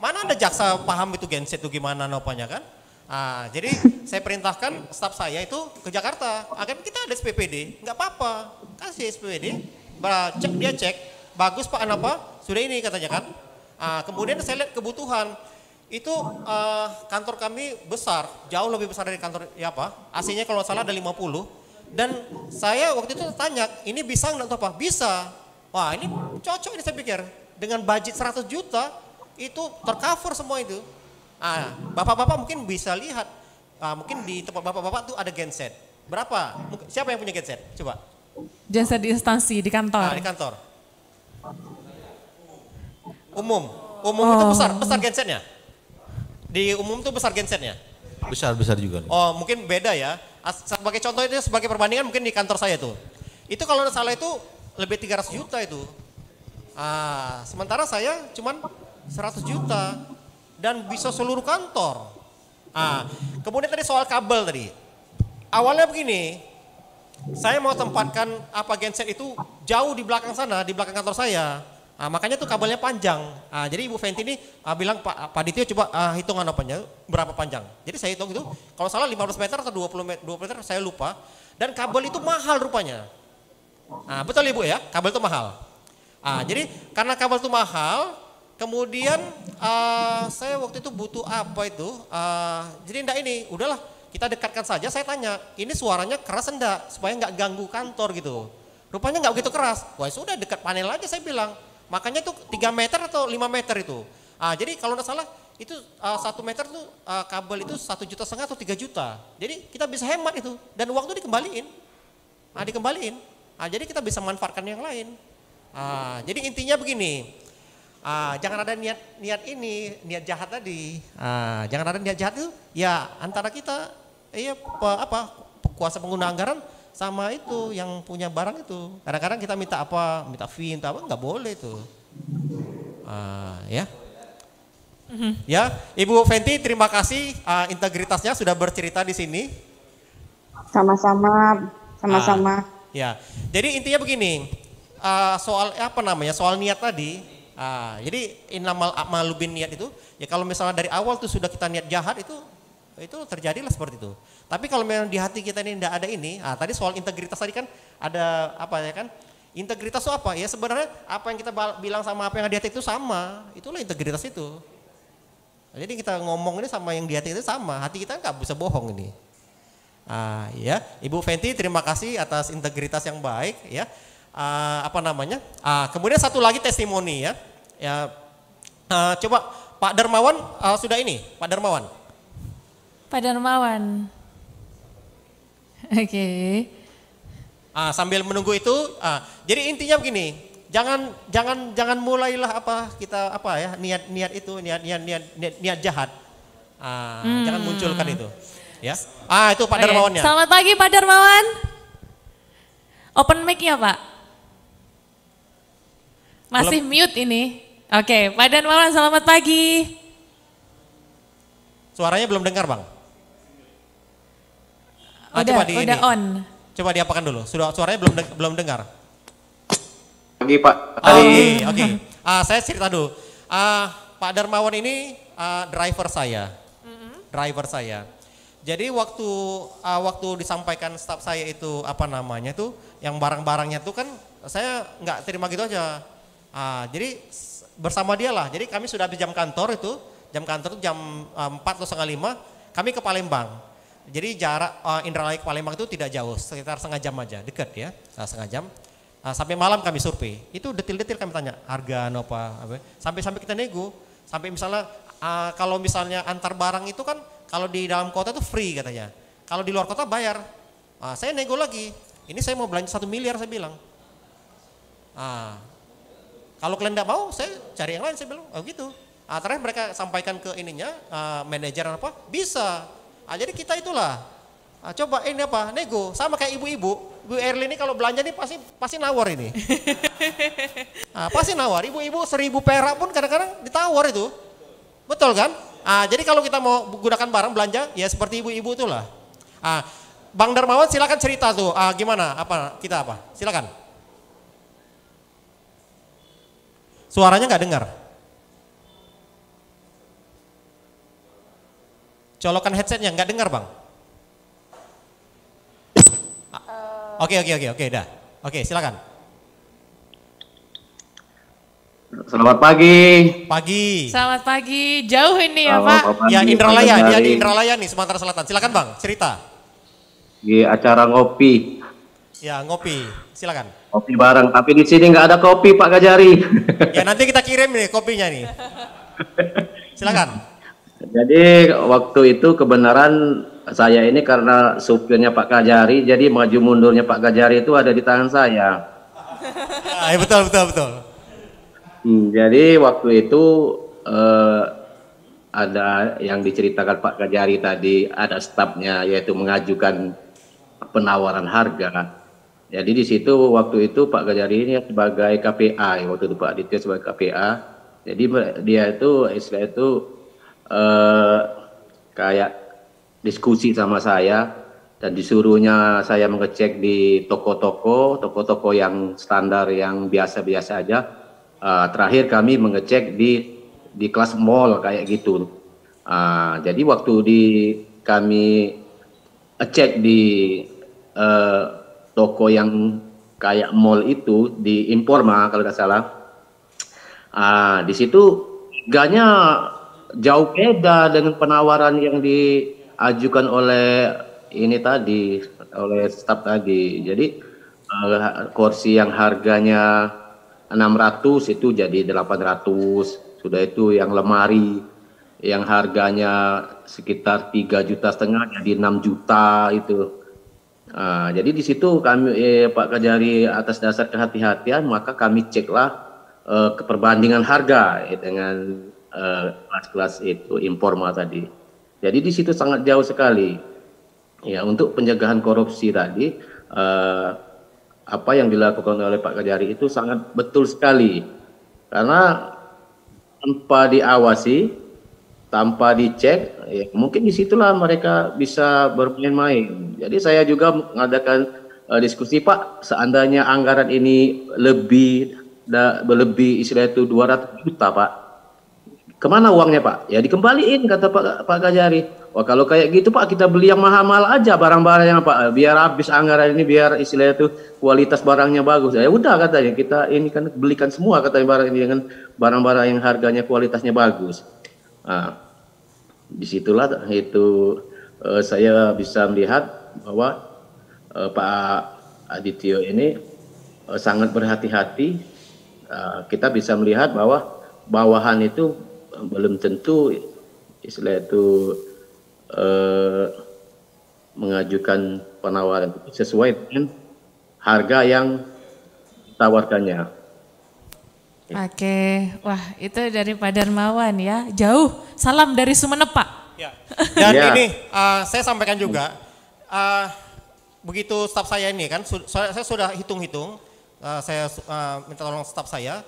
mana ada jaksa paham itu genset itu gimana nopanya kan? Ah, jadi saya perintahkan staf saya itu ke Jakarta. Agar kita ada SPPD, nggak apa-apa, kasih SPPD. Cek dia cek, bagus pak apa? Sudah ini katanya kan. Ah, kemudian saya lihat kebutuhan itu ah, kantor kami besar, jauh lebih besar dari kantor ya apa? AC-nya kalau salah ada 50. Dan saya waktu itu tanya, ini bisa nggak apa? Bisa. Wah ini cocok ini saya pikir. Dengan budget 100 juta, itu tercover semua itu. Ah, bapak-bapak mungkin bisa lihat, ah, mungkin di tempat bapak-bapak tuh ada genset. Berapa? Siapa yang punya genset? Coba. Jasa di instansi, di kantor. Ah, di kantor. Umum. Umum itu Oh. besar, besar gensetnya. Di umum tuh besar gensetnya. Besar besar juga. nih. Oh mungkin beda ya. As- Sebagai contoh itu sebagai perbandingan mungkin di kantor saya tuh. Itu kalau salah itu lebih 300 juta itu. Ah, sementara saya cuman 100 juta dan bisa seluruh kantor. Ah, kemudian tadi soal kabel tadi. Awalnya begini, saya mau tempatkan apa genset itu jauh di belakang sana, di belakang kantor saya. Ah, makanya tuh kabelnya panjang. Ah, jadi Ibu Fenty ini ah, bilang Pak Pak Dityo coba ah, hitungan apanya berapa panjang. Jadi saya hitung itu kalau salah 15 meter atau 20 meter, 20 meter saya lupa. Dan kabel itu mahal rupanya. Ah, betul Ibu ya, kabel itu mahal. Ah, jadi karena kabel itu mahal, kemudian ah, saya waktu itu butuh apa itu? Ah, jadi enggak ini, udahlah kita dekatkan saja. Saya tanya, ini suaranya keras enggak supaya enggak ganggu kantor gitu. Rupanya enggak begitu keras. Wah sudah dekat panel aja saya bilang. Makanya itu 3 meter atau 5 meter itu. Ah, jadi kalau enggak salah itu ah, satu meter tuh ah, kabel itu satu juta setengah atau 3 juta. Jadi kita bisa hemat itu dan uang itu dikembaliin. Ah, dikembaliin. Ah, jadi kita bisa manfaatkan yang lain. Ah, jadi intinya begini, ah, jangan ada niat niat ini, niat jahat tadi. Ah, jangan ada niat jahat itu, ya antara kita, iya pe- apa kuasa pengguna anggaran sama itu yang punya barang itu. Kadang-kadang kita minta apa, minta fee, minta apa, nggak boleh tuh. Ah, ya. Ya, Ibu Fenty terima kasih ah, integritasnya sudah bercerita di sini. Sama-sama, sama-sama. Ya, jadi intinya begini, uh, soal apa namanya, soal niat tadi. ah, jadi inamal amalubin niat itu, ya kalau misalnya dari awal tuh sudah kita niat jahat itu, itu terjadilah seperti itu. Tapi kalau memang di hati kita ini tidak ada ini, ah, tadi soal integritas tadi kan ada apa ya kan? Integritas itu apa? Ya sebenarnya apa yang kita bilang sama apa yang ada di hati itu sama, itulah integritas itu. Nah, Jadi kita ngomong ini sama yang di hati itu sama, hati kita nggak bisa bohong ini. Ah, ya, Ibu Fenty terima kasih atas integritas yang baik ya. Ah, apa namanya? Ah, kemudian satu lagi testimoni ya. Ya, ah, coba Pak Darmawan ah, sudah ini, Pak Darmawan. Pak Darmawan. Oke. Ah, sambil menunggu itu, ah, jadi intinya begini, jangan jangan jangan mulailah apa kita apa ya niat niat itu niat niat niat niat, niat jahat. Ah, Jangan munculkan itu. Ya. Ah itu Pak Oke, Darmawannya. Selamat pagi Pak Darmawan. Open mic-nya Pak. Masih mute ini. Oke, Pak Darmawan selamat pagi. Suaranya belum dengar bang. Ah, Udah, coba di udah ini. on. Coba diapakan dulu. Sudah suaranya belum deng- belum dengar. Pagi Pak. Ah, Oke, Hari oke. Ah, saya cerita dulu. Ah, Pak Darmawan ini ah, driver saya. Driver saya. Jadi waktu ah, waktu disampaikan staf saya itu apa namanya itu yang barang-barangnya itu kan saya nggak terima gitu aja. Ah, jadi bersama dia lah. Jadi kami sudah habis jam kantor itu, jam kantor itu jam ah, 4 atau setengah lima, kami ke Palembang. Jadi jarak uh, Indralaya ke Palembang itu tidak jauh, sekitar setengah jam aja, dekat ya, nah, setengah jam. Ah, sampai malam kami survei. Itu detil-detil kami tanya harga anu apa, apa. Sampai-sampai kita nego. Sampai misalnya ah, kalau misalnya antar barang itu kan kalau di dalam kota itu free katanya. Kalau di luar kota bayar. Ah, saya nego lagi. Ini saya mau belanja satu miliar saya bilang. Ah, kalau kalian tidak mau, saya cari yang lain saya bilang. Oh gitu. Terakhir mereka sampaikan ke ininya, ah, manajer apa? Bisa. Ah, jadi kita itulah. Ah, coba ini apa? Nego. Sama kayak ibu-ibu. Bu Erli ini kalau belanja nih pasti pasti nawar ini. ah, pasti nawar. Ibu-ibu seribu perak pun kadang-kadang ditawar itu. Betul kan? Ah, jadi kalau kita mau gunakan barang belanja, ya seperti ibu-ibu itulah. Ah, Bang Darmawan silakan cerita tuh. Ah, gimana? Apa kita apa? Silakan. Suaranya nggak dengar. Colokan headsetnya nggak dengar bang. Ah, Oke oke oke oke dah. Oke silakan. Selamat pagi. Pagi. Selamat pagi. Jauh ini ya Selamat Pak. pagi, Ya Indralaya, dia di Gandari. Indralaya nih Sumatera Selatan. Silakan bang, cerita. Di acara ngopi. Ya ngopi, silakan. Kopi bareng, tapi di sini nggak ada kopi Pak Gajari. Ya nanti kita kirim nih kopinya nih. Silakan. Jadi waktu itu kebenaran saya ini karena supirnya Pak Gajari, jadi maju mundurnya Pak Gajari itu ada di tangan saya. Ah, ya, betul betul betul. Hmm, jadi waktu itu eh, ada yang diceritakan Pak Gajari tadi, ada stafnya yaitu mengajukan penawaran harga. Jadi di situ waktu itu Pak Gajari ini sebagai KPA, waktu itu Pak Aditya sebagai KPA. Jadi dia itu istilah itu kayak diskusi sama saya dan disuruhnya saya mengecek di toko-toko, toko-toko yang standar yang biasa-biasa aja. Eh, terakhir kami mengecek di di kelas mall kayak gitu. Ah, jadi waktu di kami cek di eh, toko yang kayak mall itu di Informa kalau nggak salah. Ah, di situ harganya jauh beda dengan penawaran yang diajukan oleh ini tadi oleh staf tadi. Jadi eh, kursi yang harganya 600 itu jadi 800. Sudah itu yang lemari yang harganya sekitar tiga juta setengah jadi 6 juta itu. Ah, jadi di situ kami eh, Pak Kajari atas dasar kehati-hatian maka kami ceklah eh, keperbandingan harga eh, dengan eh, kelas-kelas itu informal tadi. Jadi di situ sangat jauh sekali. Ya untuk pencegahan korupsi tadi eh, apa yang dilakukan oleh Pak Kajari itu sangat betul sekali karena tanpa diawasi, tanpa dicek, ya mungkin di situlah mereka bisa bermain-main. Jadi saya juga mengadakan eh, diskusi Pak, seandainya anggaran ini lebih da, berlebih istilah itu 200 juta Pak, ke mana uangnya Pak? Ya dikembaliin kata Pak Pak Kajari. Wah kalau kayak gitu Pak kita beli yang mahal-mahal aja barang-barang yang Pak biar habis anggaran ini biar istilah itu kualitas barangnya bagus. Ya udah katanya kita ini kan belikan semua katanya barang ini dengan barang-barang yang harganya kualitasnya bagus. Nah, di situlah itu eh, saya bisa melihat bahwa eh, Pak Adityo ini eh, sangat berhati-hati. Eh, kita bisa melihat bahwa bawahan itu belum tentu istilah itu eh, mengajukan penawaran sesuai dengan harga yang ditawarkannya. Oke, wah itu dari Pak Darmawan ya. Jauh, salam dari Sumeneb Pak. Ya. Dan Ya. ini eh, saya sampaikan juga, eh, begitu staf saya ini kan, su- saya, sudah hitung-hitung, eh, saya eh, minta tolong staf saya,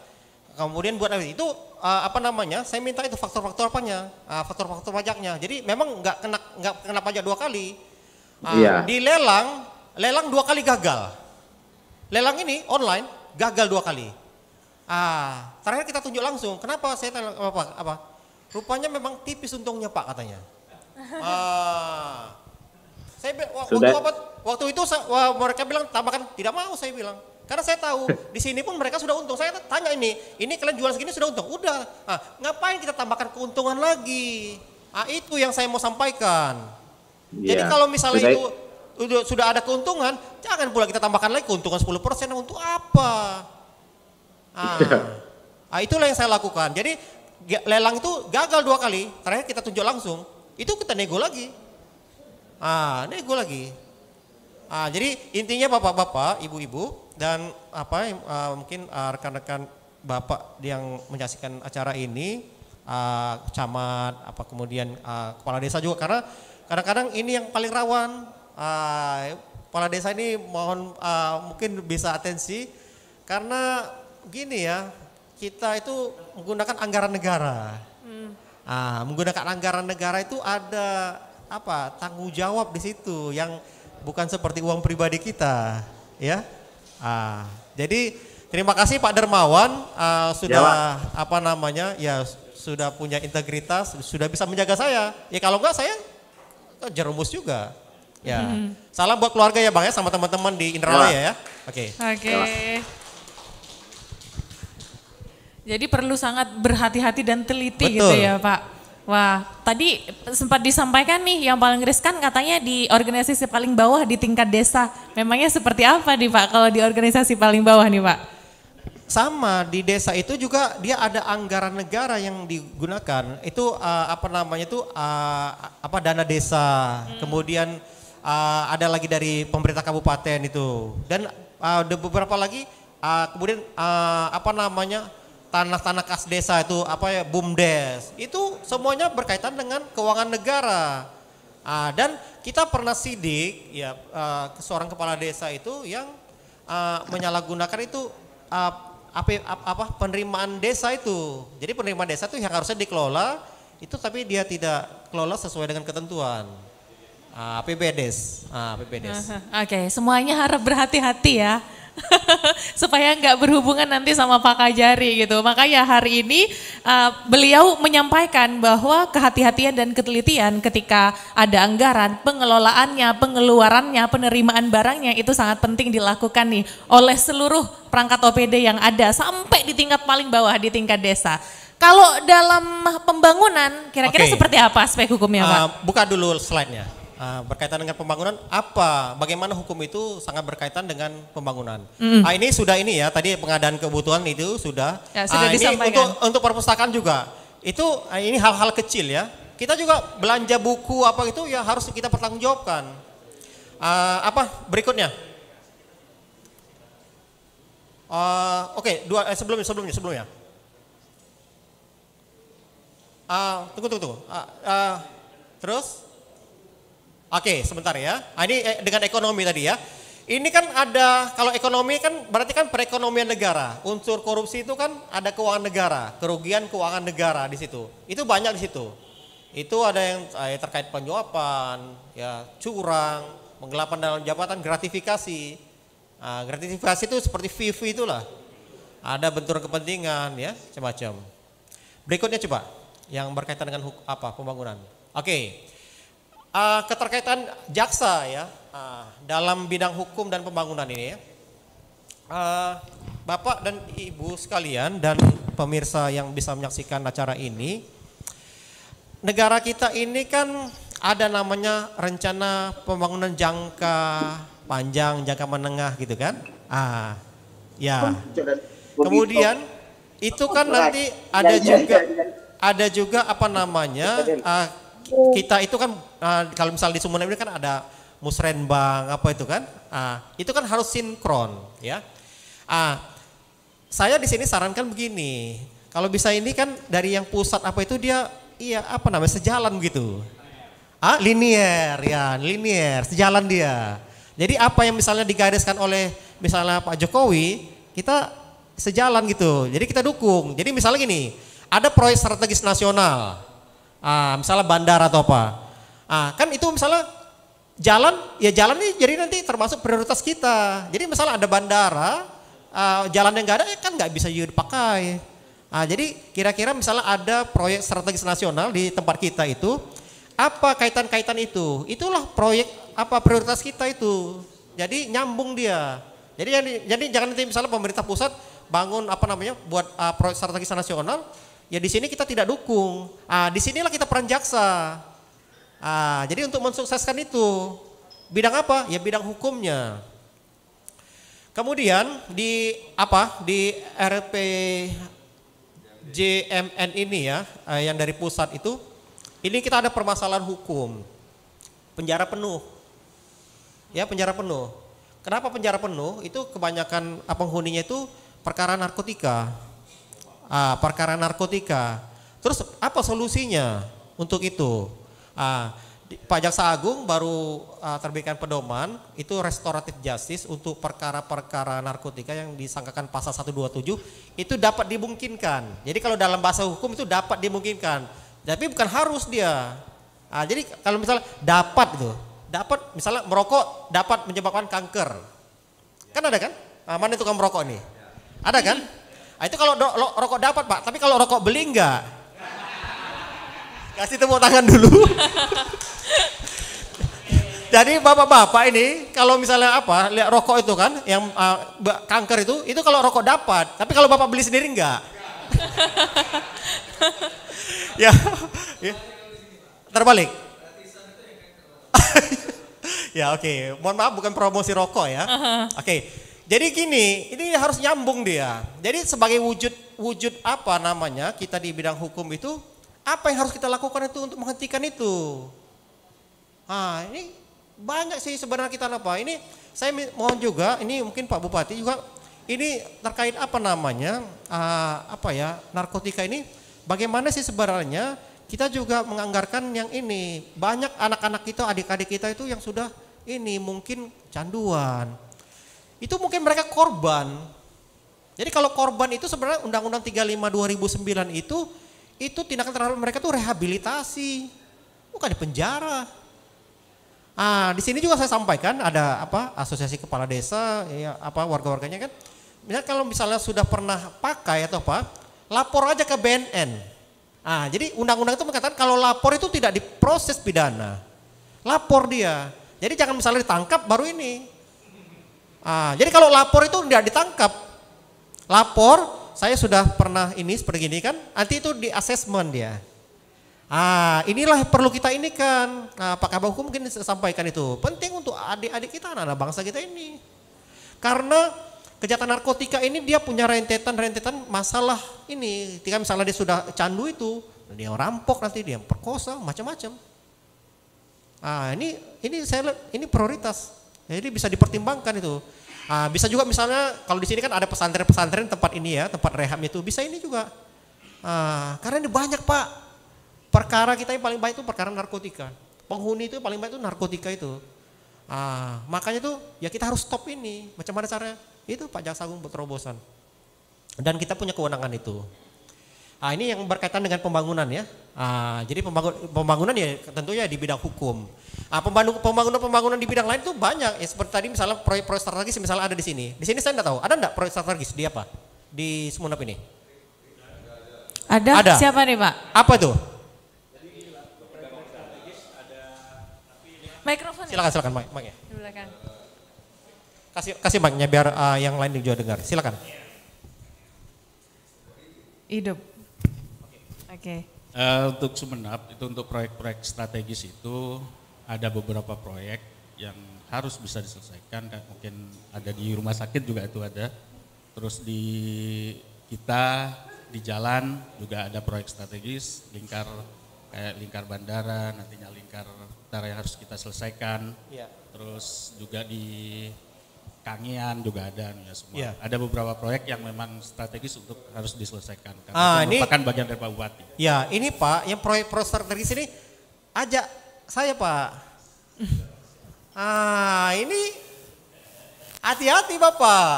kemudian buat itu eh, apa namanya, saya minta itu faktor-faktor apanya, eh, faktor-faktor pajaknya. Jadi memang nggak kena nggak kena pajak dua kali. Ah, Iya. Di lelang, lelang dua kali gagal. Lelang ini online gagal dua kali. Ah, terakhir kita tunjuk langsung. Kenapa saya tanya apa? Apa? Rupanya memang tipis untungnya Pak katanya. Ah, saya bi- wa- waktu, Sudah. waktu itu mereka bilang tambahkan tidak mau saya bilang. Karena saya tahu di sini pun mereka sudah untung. Saya tanya ini, ini kalian jual segini sudah untung. Udah, ah, ngapain kita tambahkan keuntungan lagi? Ah, itu yang saya mau sampaikan. Jadi Iya. kalau misalnya Sudah- itu udah, sudah ada keuntungan, jangan pula kita tambahkan lagi keuntungan 10% untuk apa? Ah, ah, itulah yang saya lakukan. Jadi lelang itu gagal dua kali, terakhir kita tunjuk langsung, itu kita nego lagi. Ah, nego lagi. Ah, jadi intinya bapak-bapak, ibu-ibu dan apa ah, mungkin ah, rekan-rekan bapak yang menyaksikan acara ini, ah, camat, apa kemudian ah, kepala desa juga karena kadang-kadang ini yang paling rawan. Ah, kepala desa ini mohon ah, mungkin bisa atensi karena gini ya, kita itu menggunakan anggaran negara. Ah, menggunakan anggaran negara itu ada apa tanggung jawab di situ yang bukan seperti uang pribadi kita, ya. Ah, jadi terima kasih Pak Dermawan ah, sudah apa namanya ya sudah punya integritas, sudah bisa menjaga saya. Ya kalau enggak saya jerumus juga. Ya. Mhm. Salam buat keluarga ya Bang ya sama teman-teman di Indralaya ya. Oke. Oke. Jadi perlu sangat berhati-hati dan teliti gitu Betul. ya Pak. Wah, tadi sempat disampaikan nih yang paling riskan katanya di organisasi paling bawah di tingkat desa. Memangnya seperti apa nih Pak kalau di organisasi paling bawah nih Pak? Sama di desa itu juga dia ada anggaran negara yang digunakan. Itu uh, apa namanya itu uh, apa dana desa. Kemudian uh, ada lagi dari pemerintah kabupaten itu. Dan uh, ada beberapa lagi uh, kemudian uh, apa namanya tanah-tanah kas desa itu apa ya bumdes. Itu semuanya berkaitan dengan keuangan negara. Ah, dan kita pernah sidik ya uh, seorang kepala desa itu yang uh, menyalahgunakan itu uh, apa, apa penerimaan desa itu. Jadi penerimaan desa itu yang harusnya dikelola itu tapi dia tidak kelola sesuai dengan ketentuan. Ah, APBDes, ah, APBDes. Oke, semuanya harap berhati-hati ya. Supaya nggak berhubungan nanti sama Pak Kajari gitu. Makanya hari ini uh, beliau menyampaikan bahwa kehati-hatian dan ketelitian ketika ada anggaran, pengelolaannya, pengeluarannya, penerimaan barangnya itu sangat penting dilakukan nih oleh seluruh perangkat OPD yang ada sampai di tingkat paling bawah di tingkat desa. Kalau dalam pembangunan kira-kira Oke. seperti apa aspek hukumnya Pak? Ah, buka dulu slide-nya. Ah, berkaitan dengan pembangunan, apa, bagaimana hukum itu sangat berkaitan dengan pembangunan. Mm. Ah, ini sudah ini ya, tadi pengadaan kebutuhan itu sudah. Ya, sudah Ah, ini untuk untuk perpustakaan juga. Itu ah, ini hal-hal kecil ya. Kita juga belanja buku apa itu ya harus kita pertanggungjawabkan. Ah, apa berikutnya? Ah, Oke, dua eh, sebelumnya sebelumnya sebelumnya. Ah, tunggu tunggu tunggu. Ah, ah, terus? Oke, sebentar ya. Ah, ini eh, dengan ekonomi tadi ya. Ini kan ada kalau ekonomi kan berarti kan perekonomian negara. Unsur korupsi itu kan ada keuangan negara, kerugian keuangan negara di situ. Itu banyak di situ. Itu ada yang eh, terkait penyuapan, ya curang, penggelapan dalam jabatan, gratifikasi. Ah, gratifikasi itu seperti fee itulah. Ada benturan kepentingan ya, macam-macam. Berikutnya coba yang berkaitan dengan apa pembangunan. Oke. Ah, keterkaitan jaksa ya ah, dalam bidang hukum dan pembangunan ini ya. Ah, Bapak dan Ibu sekalian dan pemirsa yang bisa menyaksikan acara ini, negara kita ini kan ada namanya rencana pembangunan jangka panjang, jangka menengah gitu kan? Ah, ya. Kemudian itu kan nanti ada juga ada juga apa namanya ah, kita itu kan ah, kalau misal di Sumeneb ini kan ada musrenbang apa itu kan? Ah, itu kan harus sinkron ya. Ah saya di sini sarankan begini kalau bisa ini kan dari yang pusat apa itu dia iya apa namanya sejalan gitu. Ah linier ya linier sejalan dia. Jadi apa yang misalnya digariskan oleh misalnya Pak Jokowi kita sejalan gitu. Jadi kita dukung. Jadi misalnya gini ada proyek strategis nasional ah, misalnya bandara atau apa. Ah, kan itu misalnya jalan ya jalan ini jadi nanti termasuk prioritas kita. Jadi misalnya ada bandara ah, jalan yang nggak ada ya kan nggak bisa juga dipakai. Ah, jadi kira-kira misalnya ada proyek strategis nasional di tempat kita itu apa kaitan-kaitan itu? Itulah proyek apa prioritas kita itu. Jadi nyambung dia. Jadi jadi, jangan nanti misalnya pemerintah pusat bangun apa namanya buat ah, proyek strategis nasional ya di sini kita tidak dukung ah di sinilah kita peran jaksa Ah, jadi untuk mensukseskan itu, bidang apa? Ya bidang hukumnya. Kemudian di apa? Di RP JMN ini ya, eh, yang dari pusat itu, ini kita ada permasalahan hukum. Penjara penuh. Ya, penjara penuh. Kenapa penjara penuh? Itu kebanyakan ah, penghuninya itu perkara narkotika. Ah, perkara narkotika. Terus apa solusinya untuk itu? Ah, Pak Jaksa Agung baru ah, terbitkan pedoman itu restoratif justice untuk perkara-perkara narkotika yang disangkakan pasal 127 itu dapat dimungkinkan. Jadi kalau dalam bahasa hukum itu dapat dimungkinkan. Tapi bukan harus dia. Ah, jadi kalau misalnya dapat itu, dapat misalnya merokok dapat menyebabkan kanker. Kan ada kan? Ah, mana tukang merokok nih? Ada kan? Ah, itu kalau do- lo- rokok dapat pak, tapi kalau rokok beli enggak? Kasih tepuk tangan dulu. Jadi bapak-bapak ini kalau misalnya apa lihat rokok itu kan yang ba- kanker itu itu kalau rokok dapat. Tapi kalau bapak beli sendiri enggak? Ya, ya. terbalik. Ya oke. Mohon maaf bukan promosi rokok ya. Oke jadi gini ini harus nyambung dia jadi sebagai wujud wujud apa namanya kita di bidang hukum itu apa yang harus kita lakukan itu untuk menghentikan itu Ah, ini banyak sih sebenarnya kita apa. Ini saya mohon juga, ini mungkin Pak Bupati juga ini terkait apa namanya, ah, apa ya, narkotika ini bagaimana sih sebenarnya kita juga menganggarkan yang ini. Banyak anak-anak kita, adik-adik kita itu yang sudah ini mungkin canduan. Itu mungkin mereka korban. Jadi kalau korban itu sebenarnya Undang-Undang 35 2009 itu itu tindakan terhadap mereka tuh rehabilitasi. Bukan di penjara. Ah, di sini juga saya sampaikan ada apa asosiasi kepala desa, ya apa warga-warganya kan. Misalnya kalau misalnya sudah pernah pakai atau apa, lapor aja ke BNN. Ah, jadi undang-undang itu mengatakan kalau lapor itu tidak diproses pidana. Lapor dia. Jadi jangan misalnya ditangkap baru ini. Ah, jadi kalau lapor itu tidak ditangkap. Lapor, saya sudah pernah ini seperti ini kan, nanti itu di assessment dia. Ah, inilah perlu kita ini kan. Nah, Pak Kabah Hukum mungkin sampaikan itu. Penting untuk adik-adik kita, anak-anak bangsa kita ini. Karena kejahatan narkotika ini dia punya rentetan-rentetan masalah ini. Ketika misalnya dia sudah candu itu, dia rampok nanti dia perkosa, macam-macam. Ah, ini ini saya ini prioritas. Jadi bisa dipertimbangkan itu. Ah, bisa juga misalnya kalau di sini kan ada pesantren-pesantren tempat ini ya, tempat rehab itu. Bisa ini juga. Ah, karena ini banyak Pak perkara kita yang paling baik itu perkara narkotika. Penghuni itu paling baik itu narkotika itu. Ah, makanya tuh ya kita harus stop ini. Macam mana caranya? Itu Pak Jaksa Agung terobosan. Dan kita punya kewenangan itu. Ah, ini yang berkaitan dengan pembangunan ya. Ah, jadi pembangun- pembangunan ya tentunya di bidang hukum. Ah, pembangun- pembangunan-pembangunan di bidang lain itu banyak. Ya, seperti tadi misalnya proyek-proyek strategis misalnya ada di sini. Di sini saya enggak tahu. Ada enggak proyek strategis di apa? Di Sumenep ini? Ada, Ada. siapa nih Pak? Apa itu? Mikrofon ya? Silakan silakan mic, mic-nya. Di belakang. Kasih kasih mic-nya biar ah, yang lain juga dengar. Silakan. Hidup. Oke. Eh, untuk Sumenap itu untuk proyek-proyek strategis itu ada beberapa proyek yang harus bisa diselesaikan dan mungkin ada di rumah sakit juga itu ada. Terus di kita di jalan juga ada proyek strategis lingkar kayak lingkar bandara nantinya lingkar utara yang harus kita selesaikan. Iya. Terus juga di Kangian juga ada ya semua. Iya. Ada beberapa proyek yang memang strategis untuk harus diselesaikan karena Ah, ini- merupakan bagian dari Pak Bupati. Ya, ini Pak, yang proyek-proyek strategis ini ajak saya Pak. Ah, ini hati-hati Bapak.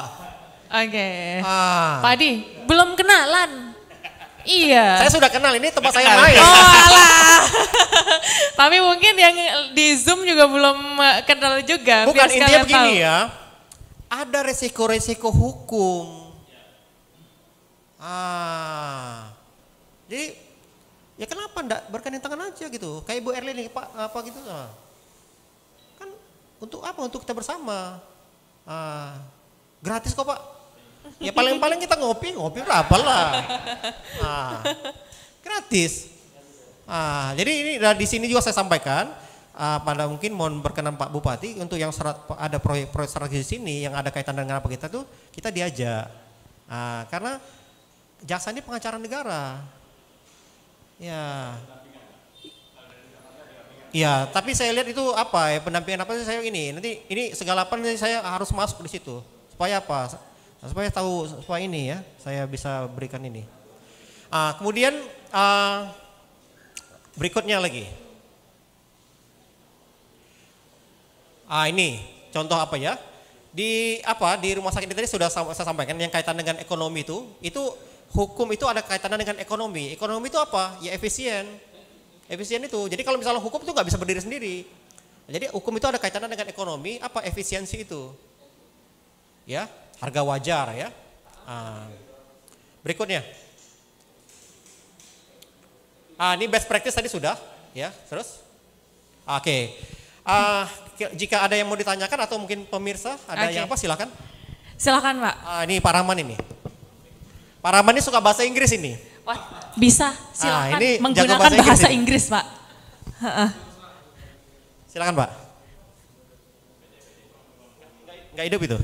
Oke. Ah. Pak Adi, belum kenalan. Iya. Saya sudah kenal ini tempat saya main. Oh alah. Tapi mungkin yang di Zoom juga belum eh, kenal juga. Bukan intinya begini tahu. ya. Ada resiko-resiko hukum. Ah. Jadi ya kenapa enggak berkanding tangan aja gitu. Kayak Ibu Erlin nih Pak apa gitu. ah. Kan untuk apa? Untuk kita bersama. Ah. Gratis kok Pak. Ya paling-paling kita ngopi, ngopi berapa lah. Ah. Gratis. Ah, jadi ini nah, di sini juga saya sampaikan uh, pada mungkin mohon berkenan Pak Bupati untuk yang serat, ada proyek-proyek strategis di sini yang ada kaitan dengan apa kita tuh kita diajak. Uh, karena jaksa ini pengacara negara. Ya. Ya, tapi saya lihat itu apa ya pendampingan apa sih saya ini. Nanti ini segalapan saya harus masuk di situ. Supaya apa? Supaya tahu supaya ini ya, saya bisa berikan ini. Uh, kemudian uh, berikutnya lagi. Ah ini contoh apa ya? Di apa di rumah sakit tadi sudah saya sampaikan yang kaitan dengan ekonomi itu, itu hukum itu ada kaitannya dengan ekonomi. Ekonomi itu apa? Ya efisien. Efisien itu. Jadi kalau misalnya hukum itu nggak bisa berdiri sendiri. Jadi hukum itu ada kaitannya dengan ekonomi, apa efisiensi itu? Ya, harga wajar ya. Ah. Berikutnya. Ah, ini best practice tadi sudah, ya. Terus? Oke. Okay. Uh, jika ada yang mau ditanyakan atau mungkin pemirsa ada okay. yang apa silakan. Silakan Pak. Uh, ini Pak Rahman ini. Pak Rahman ini suka bahasa Inggris ini. Wah, bisa silakan uh, ini menggunakan bahasa, bahasa Inggris, Inggris Pak. silakan Pak. Enggak hidup itu.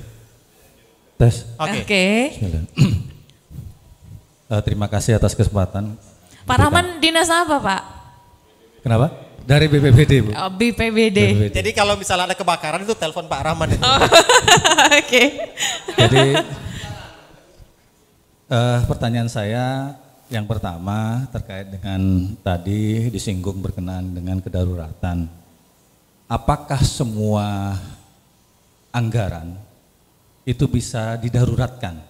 Tes. Oke. Okay. okay. uh, terima kasih atas kesempatan. Pak Rahman dinas apa Pak? Kenapa? Dari BPBD, Bu. Oh, BPBD. BPBD. Jadi kalau misalnya ada kebakaran itu telepon Pak Rahman itu. Oh, Oke. Okay. Jadi uh, pertanyaan saya yang pertama terkait dengan tadi disinggung berkenaan dengan kedaruratan. Apakah semua anggaran itu bisa didaruratkan?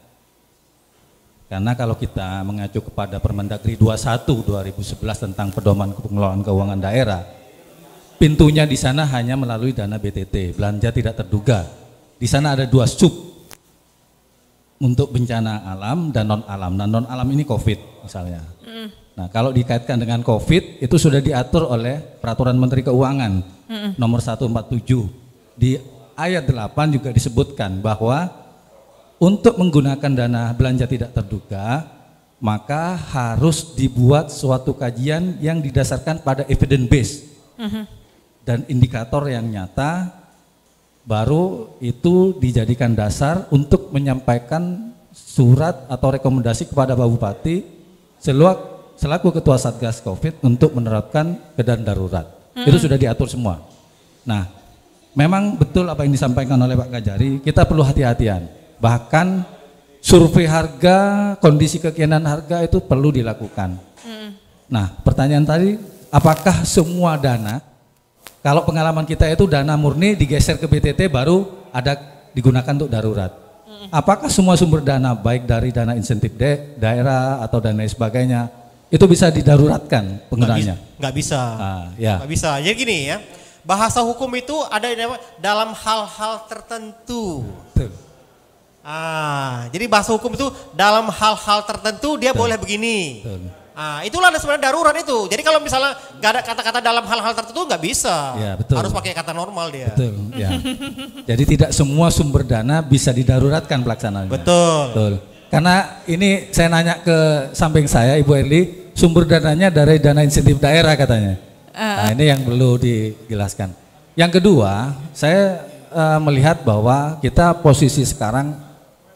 Karena kalau kita mengacu kepada Permendagri 21 2011 tentang pedoman pengelolaan keuangan daerah, pintunya di sana hanya melalui dana BTT, belanja tidak terduga. Di sana ada dua sub untuk bencana alam dan non alam. Nah, non alam ini COVID misalnya. Mm. Nah, kalau dikaitkan dengan COVID itu sudah diatur oleh Peraturan Menteri Keuangan mm. nomor 147. Di ayat 8 juga disebutkan bahwa untuk menggunakan dana belanja tidak terduga, maka harus dibuat suatu kajian yang didasarkan pada evidence base uh-huh. dan indikator yang nyata, baru itu dijadikan dasar untuk menyampaikan surat atau rekomendasi kepada Pak Bupati selaku Ketua Satgas COVID untuk menerapkan keadaan darurat. Uh-huh. Itu sudah diatur semua. Nah, memang betul apa yang disampaikan oleh Pak Gajari, kita perlu hati-hatian Bahkan survei harga, kondisi kekinian harga itu perlu dilakukan. Hmm. Nah, pertanyaan tadi, apakah semua dana, kalau pengalaman kita itu dana murni digeser ke BTT baru ada digunakan untuk darurat. Apakah semua sumber dana, baik dari dana insentif de daerah atau dana sebagainya, itu bisa didaruratkan penggunanya? Nggak bisa. Ah, ya. Nggak bisa. Jadi gini ya, bahasa hukum itu ada dalam hal-hal tertentu. Betul. Ah, jadi bahasa hukum itu dalam hal-hal tertentu dia Betul. boleh begini. Betul. Ah, itulah sebenarnya darurat itu. Jadi kalau misalnya gak ada kata-kata dalam hal-hal tertentu nggak bisa. Ya, betul. Harus pakai kata normal dia. Betul. Ya. Jadi tidak semua sumber dana bisa didaruratkan pelaksanaannya. Betul. Betul. Karena ini saya nanya ke samping saya Ibu Erli, sumber dananya dari dana insentif daerah katanya. Uh. Nah ini yang perlu dijelaskan. Yang kedua, saya uh, melihat bahwa kita posisi sekarang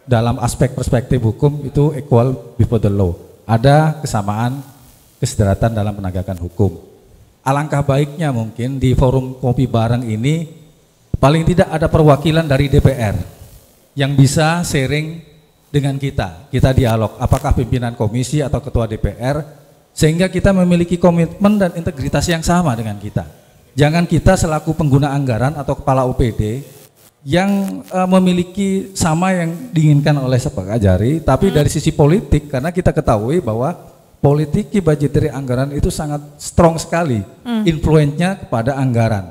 dalam aspek perspektif hukum itu equal before the law. Ada kesamaan kesederhatan dalam penegakan hukum. Alangkah baiknya mungkin di forum kopi bareng ini paling tidak ada perwakilan dari DPR yang bisa sharing dengan kita. Kita dialog apakah pimpinan komisi atau ketua DPR sehingga kita memiliki komitmen dan integritas yang sama dengan kita. Jangan kita selaku pengguna anggaran atau kepala UPD yang uh, memiliki sama yang diinginkan oleh Sepak Ajari, tapi hmm. dari sisi politik karena kita ketahui bahwa politik budgetary anggaran itu sangat strong sekali hmm. influence-nya kepada anggaran.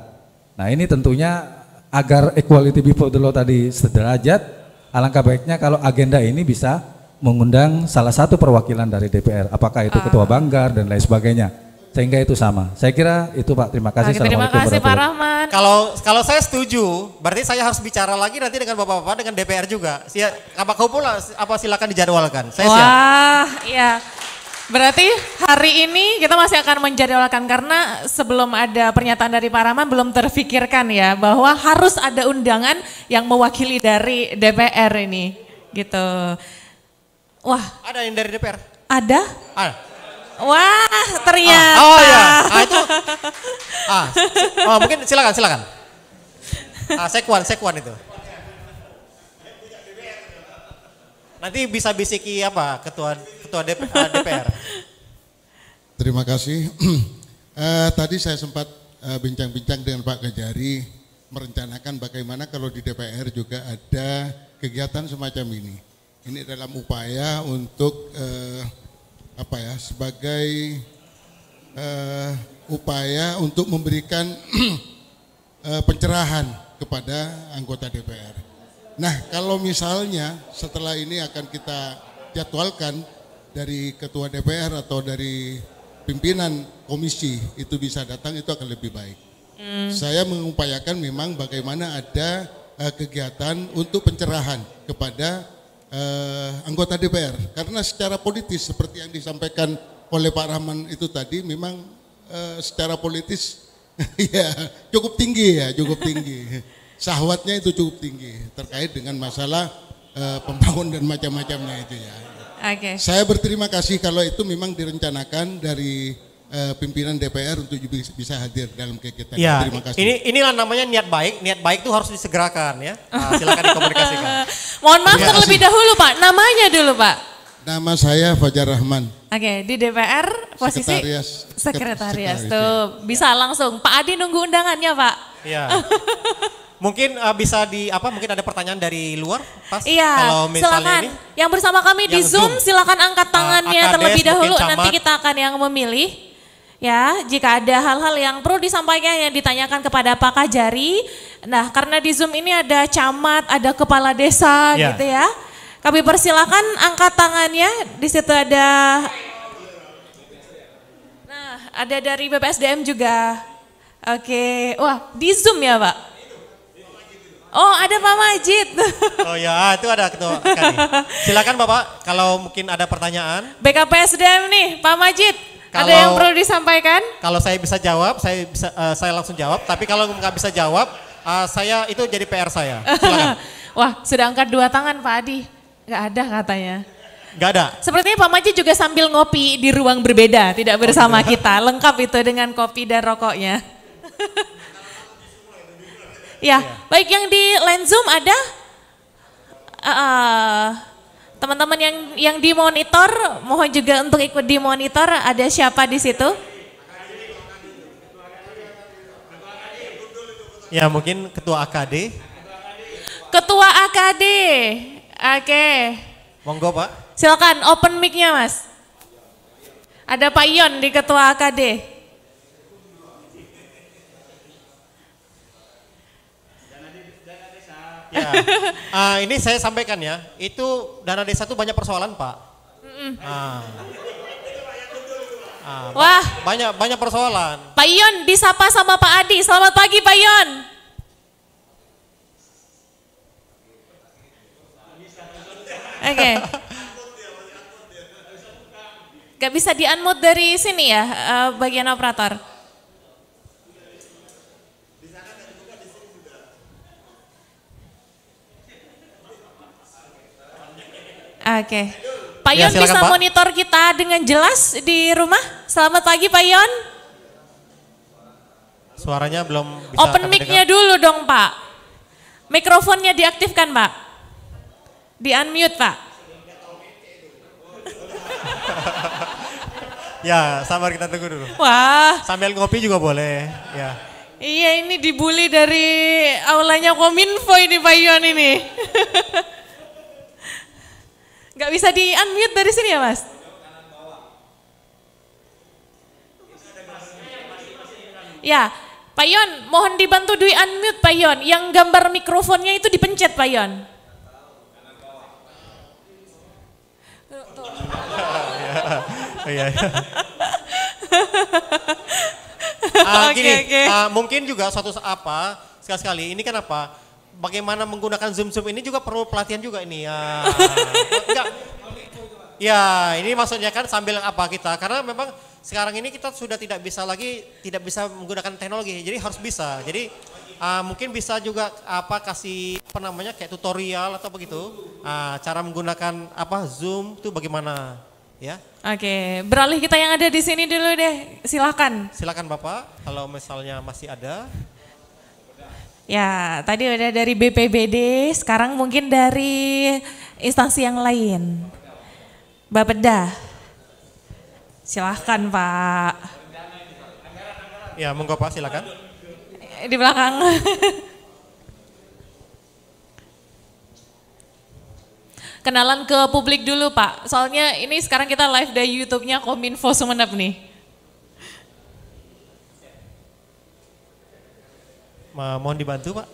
Nah ini tentunya agar equality before the law tadi sederajat, alangkah baiknya kalau agenda ini bisa mengundang salah satu perwakilan dari DPR, apakah itu uh. ketua banggar dan lain sebagainya sehingga itu sama. Saya kira itu Pak. Terima kasih. Oke, terima kasih Pak Rahman. Kalau kalau saya setuju, berarti saya harus bicara lagi nanti dengan bapak-bapak dengan DPR juga. Siap, apa kumpul apa silakan dijadwalkan. Saya Wah, siap. iya. Berarti hari ini kita masih akan menjadwalkan karena sebelum ada pernyataan dari Pak Rahman belum terfikirkan ya bahwa harus ada undangan yang mewakili dari DPR ini gitu. Wah, Ada yang dari DPR? ada? Ada. Wah, ternyata. Ah, oh ya, ah, itu. Ah, oh, mungkin silakan, silakan. Ah, sekwan, sekwan itu. Nanti bisa bisiki apa ketua ketua DP, ah, DPR. Terima kasih. Eh, tadi saya sempat eh, bincang-bincang dengan Pak Kejari merencanakan bagaimana kalau di DPR juga ada kegiatan semacam ini. Ini dalam upaya untuk eh, apa ya sebagai eh, upaya untuk memberikan eh, pencerahan kepada anggota DPR. Nah, kalau misalnya setelah ini akan kita jadwalkan dari ketua DPR atau dari pimpinan komisi itu bisa datang itu akan lebih baik. Hmm. Saya mengupayakan memang bagaimana ada eh, kegiatan untuk pencerahan kepada eh, anggota DPR karena secara politis seperti yang disampaikan oleh Pak Rahman itu tadi memang eh, secara politis ya cukup tinggi ya cukup tinggi sahwatnya itu cukup tinggi terkait dengan masalah eh, pembangunan dan macam-macamnya itu ya. Oke. Saya berterima kasih kalau itu memang direncanakan dari eh, pimpinan DPR untuk bisa hadir dalam kegiatan. Ya, Terima kasih. ini inilah namanya niat baik. Niat baik itu harus disegerakan ya. Ah, silakan dikomunikasikan. Mohon maaf terlebih kasih. dahulu Pak, namanya dulu Pak. Nama saya Fajar Rahman. Oke, di DPR posisi sekretaris Sekretaris, tuh bisa langsung. Pak Adi nunggu undangannya Pak. Iya. Mungkin ah, bisa di apa? Mungkin ada pertanyaan dari luar, pas. Iya, Kalau misalnya silakan. ini. Yang bersama kami di Yang Zoom, Zoom. silakan angkat tangannya Akades, terlebih dahulu. camat. Nanti kita akan yang memilih. Ya, jika ada hal-hal yang perlu disampaikan yang ditanyakan kepada Pak Kajari. Nah, karena di Zoom ini ada camat, ada kepala desa Ya. gitu ya. Kami persilakan angkat tangannya. Di situ ada Nah, ada dari BPSDM juga. Oke, wah di Zoom ya Pak? Oh ada Pak Majid. Oh ya, itu ada ketua. Silakan Bapak, kalau mungkin ada pertanyaan. BKPSDM nih, Pak Majid. Ada Kalau- yang perlu disampaikan? Kalau saya bisa jawab, saya bisa eh, saya langsung jawab. Tapi kalau nggak bisa jawab, eh, saya itu jadi PR saya. Wah, sudah angkat dua tangan Pak Adi. Gak ada katanya. Nggak ada. Sepertinya Pak Majid juga sambil ngopi di ruang berbeda, tidak Oh, bersama iya. kita. Lengkap itu dengan kopi dan rokoknya. ya, baik yang di line Zoom ada eh, teman-teman yang yang di monitor, mohon juga untuk ikut di monitor. Ada siapa di situ? Ya mungkin ketua AKD. Ketua AKD. Oke. Monggo Pak. Silakan open mic-nya Mas. Ada Pak Ion di Ketua AKD. Ya. Ah, ini saya sampaikan ya, itu dana desa itu banyak persoalan Pak. Ah. Ah, ba- Wah. banyak banyak persoalan. Pak Ion disapa sama Pak Adi. Selamat pagi Pak Ion. Oke. Gak bisa di-unmute dari sini ya, eh, bagian operator. Oke. Pak Ya, Yon silakan, bisa Pak. monitor kita dengan jelas di rumah? Selamat pagi Pak Yon. Suaranya belum bisa Open mic-nya dulu dong Pak. Mikrofonnya diaktifkan Pak. Di unmute Pak. Ya, sabar kita tunggu dulu. Wah. Sambil ngopi juga boleh. Ya. Iya ini dibully dari aulanya Kominfo ini Pak Yon ini. Gak bisa di unmute dari sini ya Mas? Ya, Pak Yon, mohon dibantu di unmute Pak Yon. Yang gambar mikrofonnya itu dipencet Pak Yon. Oh, iya. Ah, ah, mungkin juga suatu apa sekali-sekali ini kan apa? Bagaimana menggunakan zoom zoom ini juga perlu pelatihan juga ini ya. Enggak. Ya, ini maksudnya kan sambil apa kita karena memang sekarang ini kita sudah tidak bisa lagi tidak bisa menggunakan teknologi. Jadi harus bisa. Jadi uh, mungkin bisa juga apa kasih apa namanya kayak tutorial atau begitu. Uh, cara menggunakan apa Zoom itu bagaimana ya? Oke, beralih kita yang ada di sini dulu deh. Silakan. Silakan Bapak kalau misalnya masih ada. Ya, tadi udah dari BPBD, sekarang mungkin dari instansi yang lain. Bapeda. Silahkan Pak. Ya, monggo Pak, silakan. Di belakang. Kenalan ke publik dulu Pak. Soalnya ini sekarang kita live dari YouTube-nya Kominfo Sumeneb nih. Mohon dibantu Pak.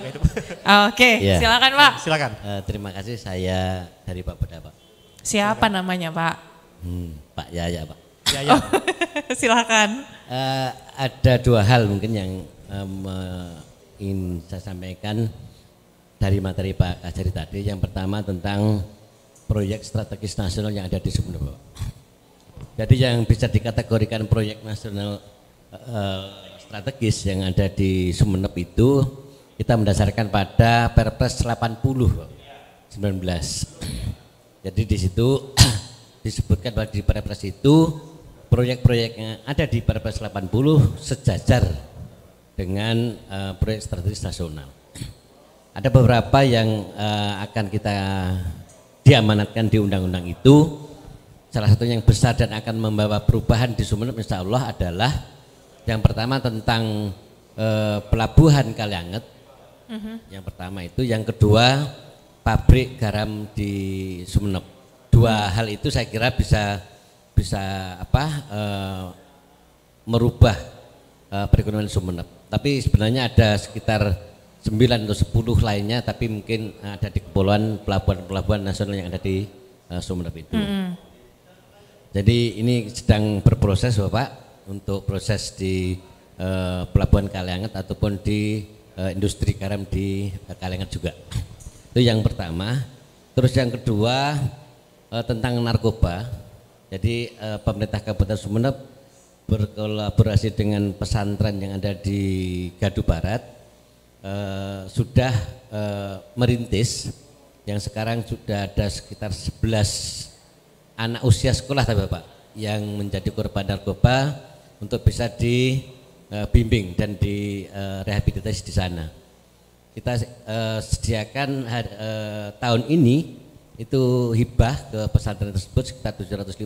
Hidup. Oke, Iya. silakan Pak. Silakan. Eh, terima kasih saya dari Pak Beda Pak. Siapa namanya Pak? Hmm, Pak Yaya Pak. Yaya. silakan. Eh, ada dua hal mungkin yang eh, ingin saya sampaikan dari materi Pak Kajari tadi. Yang pertama tentang proyek strategis nasional yang ada di Sumeneb. Pak. Jadi yang bisa dikategorikan proyek nasional eh, strategis yang ada di Sumeneb itu kita mendasarkan pada Perpres 80 Pak, 19. Jadi di situ disebutkan bahwa di Perpres itu proyek-proyek yang ada di Perpres 80 sejajar dengan eh, proyek strategis nasional. Ada beberapa yang eh, akan kita diamanatkan di undang-undang itu. Salah satu yang besar dan akan membawa perubahan di Sumeneb insya Allah adalah yang pertama tentang eh, pelabuhan Kalianget. Yang pertama itu, yang kedua pabrik garam di Sumeneb. Dua hal itu saya kira bisa bisa apa eh, merubah eh, perekonomian Sumeneb. Tapi sebenarnya ada sekitar 9 atau 10 lainnya tapi mungkin ada di kepulauan pelabuhan-pelabuhan nasional yang ada di eh, Sumeneb itu. Mm-mm. Jadi ini sedang berproses Bapak untuk proses di eh, pelabuhan Kalianget ataupun di eh, industri garam di eh, Kalianget juga. Itu yang pertama. Terus yang kedua eh, tentang narkoba. Jadi pemerintah Kabupaten Sumeneb berkolaborasi dengan pesantren yang ada di Gadu Barat sudah merintis yang sekarang sudah ada sekitar 11 anak usia sekolah tapi Bapak yang menjadi korban narkoba untuk bisa dibimbing dan direhabilitasi di sana. Kita eh, sediakan tahun ini itu hibah ke pesantren tersebut sekitar 750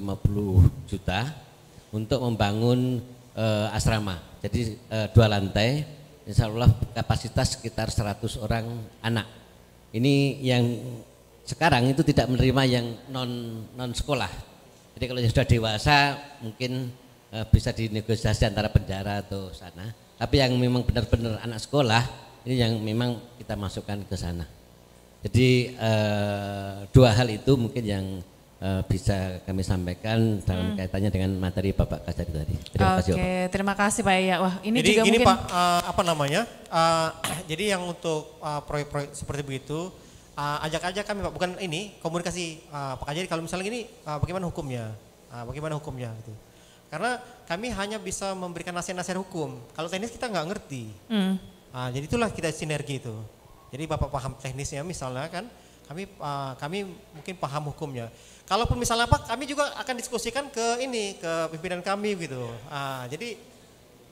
juta untuk membangun asrama. Jadi dua lantai, insya Allah kapasitas sekitar 100 orang anak. Ini yang sekarang itu tidak menerima yang non non sekolah. Jadi kalau yang sudah dewasa mungkin eh, bisa dinegosiasi antara penjara atau sana. Tapi yang memang benar-benar anak sekolah ini yang memang kita masukkan ke sana. Jadi eh, dua hal itu mungkin yang eh, bisa kami sampaikan dalam Hmm. kaitannya dengan materi Bapak Kasari tadi. Terima kasih Oke, Bapak. terima kasih Pak Yaya. Wah, ini jadi juga gini mungkin Pak, eh, apa namanya? eh, jadi yang untuk eh, proyek-proyek seperti begitu, eh, ajak aja kami Pak, bukan ini komunikasi eh, Pak Kajari kalau misalnya gini, eh, bagaimana hukumnya? Eh, bagaimana hukumnya gitu. Karena kami hanya bisa memberikan nasihat-nasihat hukum. Kalau teknis kita nggak ngerti. Hmm. Ah, jadi itulah kita sinergi itu. Jadi bapak paham teknisnya misalnya kan, kami ah, kami mungkin paham hukumnya. Kalaupun misalnya apa, kami juga akan diskusikan ke ini ke pimpinan kami gitu. Ah, jadi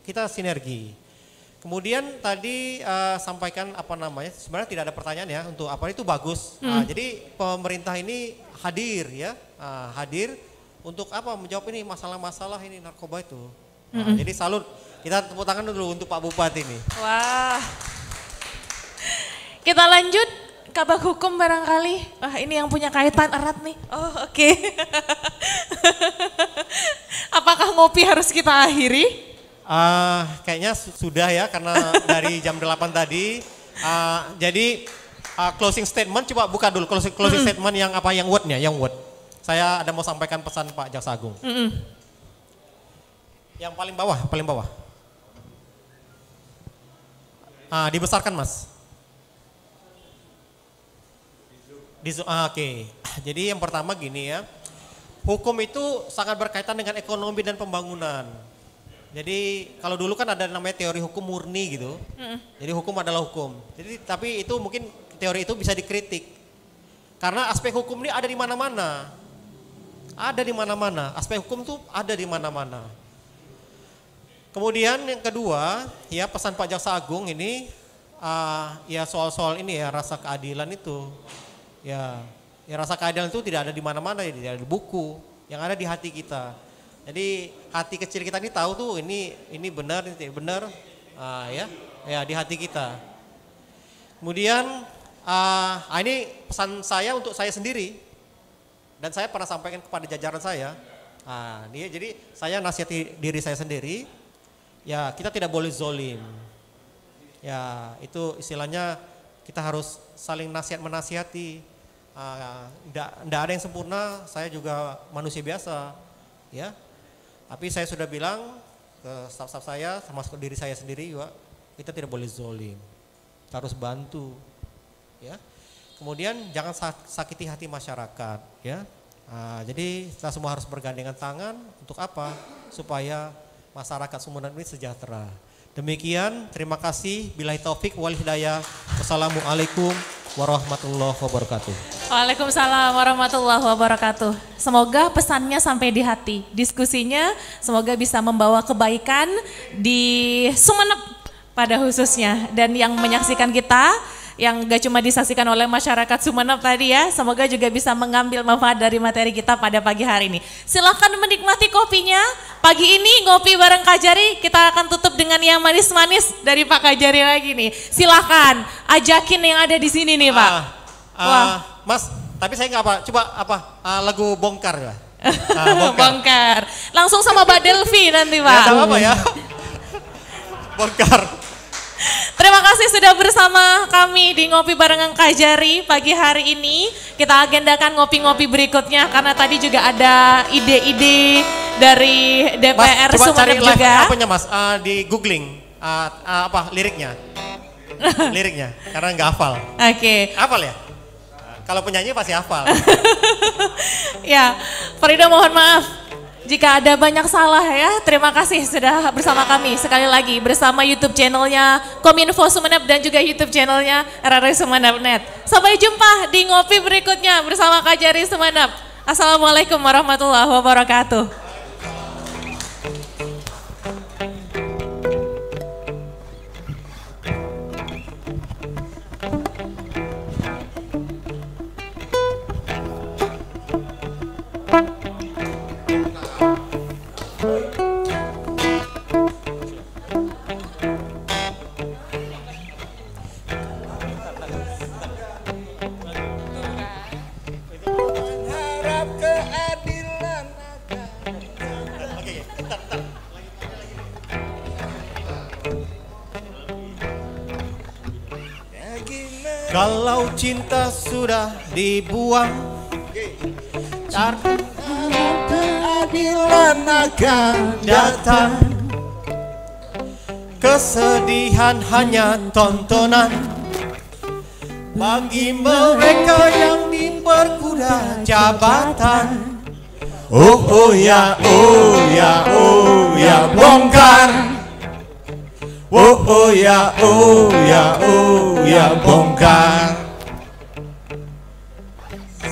kita sinergi. Kemudian tadi ah, sampaikan apa namanya, sebenarnya tidak ada pertanyaan ya untuk apa itu bagus. Ah, Hmm. jadi pemerintah ini hadir ya, ah, hadir untuk apa menjawab ini masalah-masalah ini narkoba itu. Ah, Mm-mm. jadi salut, kita tepuk tangan dulu untuk Pak Bupati ini. Wah. Kita lanjut kabak hukum barangkali. Wah, ini yang punya kaitan erat nih. Oh, oke. Apakah ngopi harus kita akhiri? Ah, kayaknya su- sudah ya karena dari jam 8 tadi. Ah, jadi ah, closing statement coba buka dulu closing, closing Mm-mm. statement yang apa yang wordnya, yang word. Saya ada mau sampaikan pesan Pak Jaksa Agung. Mm-mm. Yang paling bawah, paling bawah. Ah, dibesarkan Mas. Di ah, Oke, jadi yang pertama gini ya. hukum itu sangat berkaitan dengan ekonomi dan pembangunan. Jadi kalau dulu kan ada namanya teori hukum murni gitu. Mm. Jadi hukum adalah hukum. Jadi tapi itu mungkin teori itu bisa dikritik. Karena aspek hukum ini ada di mana-mana. Ada di mana-mana. Aspek hukum tuh ada di mana-mana. Kemudian yang kedua, ya pesan Pak Jaksa Agung ini ah, ya soal-soal ini ya rasa keadilan itu. Ya, ya rasa keadilan itu tidak ada di mana-mana, ya, tidak ada di buku, yang ada di hati kita. Jadi hati kecil kita ini tahu tuh ini ini benar, ini benar, ah, ya, ya di hati kita. Kemudian ah, ini pesan saya untuk saya sendiri dan saya pernah sampaikan kepada jajaran saya. Ah, dia jadi saya nasihati diri saya sendiri. Ya kita tidak boleh zolim. Ya itu istilahnya kita harus saling nasihat menasihati. Tidak ada yang sempurna. Saya juga manusia biasa. Ya, tapi saya sudah bilang ke staf-staf saya, termasuk diri saya sendiri juga, kita tidak boleh zolim. Kita harus bantu. Ya. Kemudian jangan sak- sakiti hati masyarakat. Ya. Nah, jadi kita semua harus bergandengan tangan untuk apa? Supaya masyarakat Sumeneb ini sejahtera. Demikian, terima kasih. Bila taufik wal hidayah. Wassalamualaikum warahmatullahi wabarakatuh. Waalaikumsalam warahmatullahi wabarakatuh. Semoga pesannya sampai di hati. Diskusinya semoga bisa membawa kebaikan di Sumeneb pada khususnya. Dan yang menyaksikan kita, yang gak cuma disaksikan oleh masyarakat Sumeneb tadi ya, semoga juga bisa mengambil manfaat dari materi kita pada pagi hari ini. Silahkan menikmati kopinya. Pagi ini ngopi bareng Kajari, kita akan tutup dengan yang manis-manis dari Pak Kajari lagi nih. Silahkan, ajakin yang ada di sini nih Pak. Ah, Mas, tapi saya nggak apa, coba apa ah, lagu bongkar ya. Ah, Bongkar. Langsung sama Mbak Delvi nanti Pak. Ya, apa ya? bongkar. Terima kasih sudah bersama kami di Ngopi Barengan Kajari pagi hari ini. Kita agendakan ngopi-ngopi berikutnya karena tadi juga ada ide-ide dari DPR Mas, coba cari Sumeneb juga. apanya Mas Ah, di googling Ah, ah, apa liriknya? liriknya karena nggak hafal. Oke. Hafal ya? Kalau penyanyi pasti hafal. Ya, Farida mohon maaf jika ada banyak salah ya. Terima kasih sudah bersama kami sekali lagi bersama YouTube channelnya Kominfo Sumeneb dan juga YouTube channelnya RRI Sumeneb.net. Sampai jumpa di ngopi berikutnya bersama Kajari Sumeneb. Assalamualaikum warahmatullahi wabarakatuh. Dibuang, cari keadilan akan datang. Kesedihan hanya tontonan. Bagi mereka yang diperkuda jabatan. Oh oh ya oh ya oh ya bongkar. Oh oh ya oh ya oh ya bongkar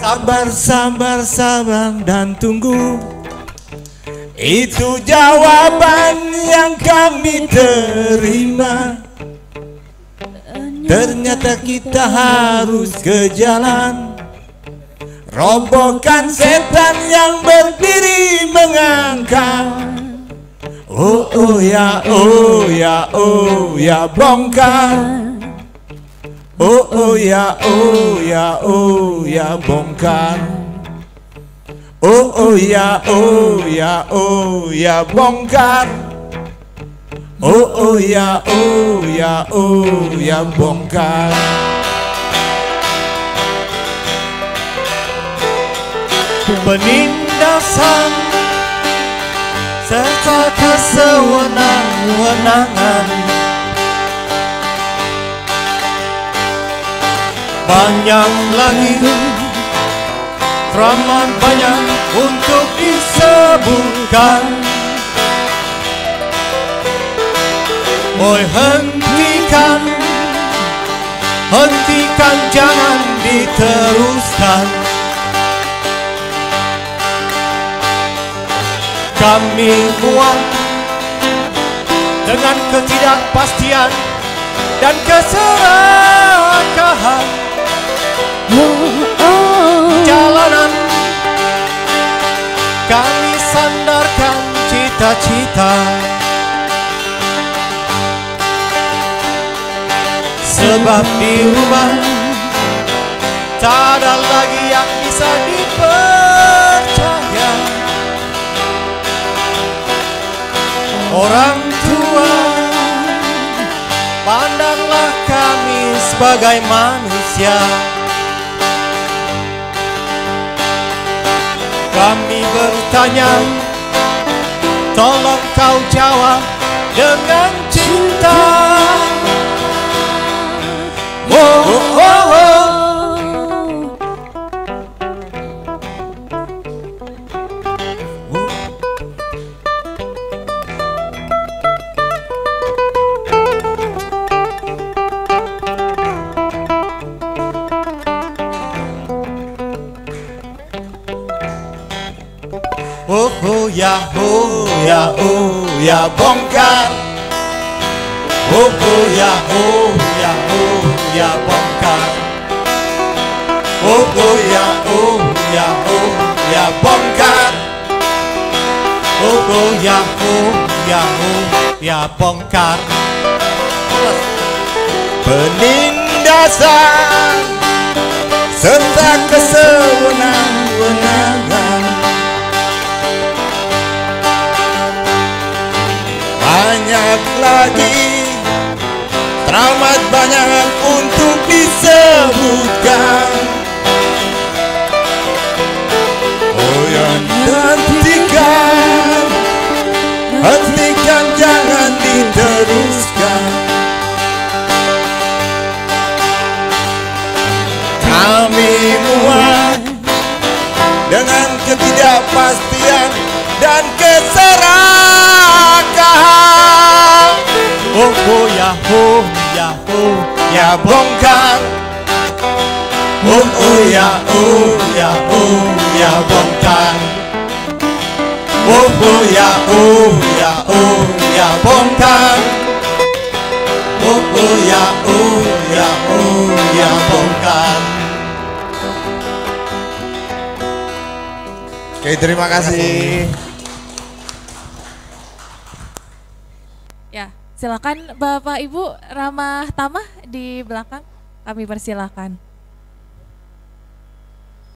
Sabar sabar sabar dan tunggu. Itu jawaban yang kami terima. Ternyata kita harus ke jalan. Robohkan setan yang berdiri mengangkat. Oh oh ya oh ya oh ya bongkar Oh oh ya oh ya oh ya bongkar Oh oh ya oh ya oh ya bongkar Oh oh ya oh ya oh ya bongkar penindasan, serta kesewenang-wenangan. Banyak lagi teramat banyak untuk disebutkan. Oi hentikan Hentikan jangan diteruskan. Kami muak dengan ketidakpastian dan keserakahan Jalanan kami sandarkan cita-cita. Sebab di rumah tak ada lagi yang bisa dipercaya. Orang tua Pandanglah kami sebagai manusia Kami bertanya Tolong kau jawab dengan cinta Oh. Ya, ya bongkar Oh, oh ya, oh ya, oh ya bongkar Oh, oh ya, oh ya, oh ya bongkar Oh, oh ya, oh ya, oh ya bongkar Penindasan lagi. Teramat banyak untuk disebutkan. Oh yang hentikan Hentikan jangan diteruskan. Kami muak Dengan ketidakpastian Oh, oh ya, oh ya, oh ya bongkar Oh, oh ya, oh ya, oh ya bongkar Oh, oh ya, oh ya, oh ya bongkar Oh, oh ya, oh ya, oh ya bongkar Oke, terima kasih. Ya, silakan Bapak Ibu Ramah Tamah di belakang kami persilakan.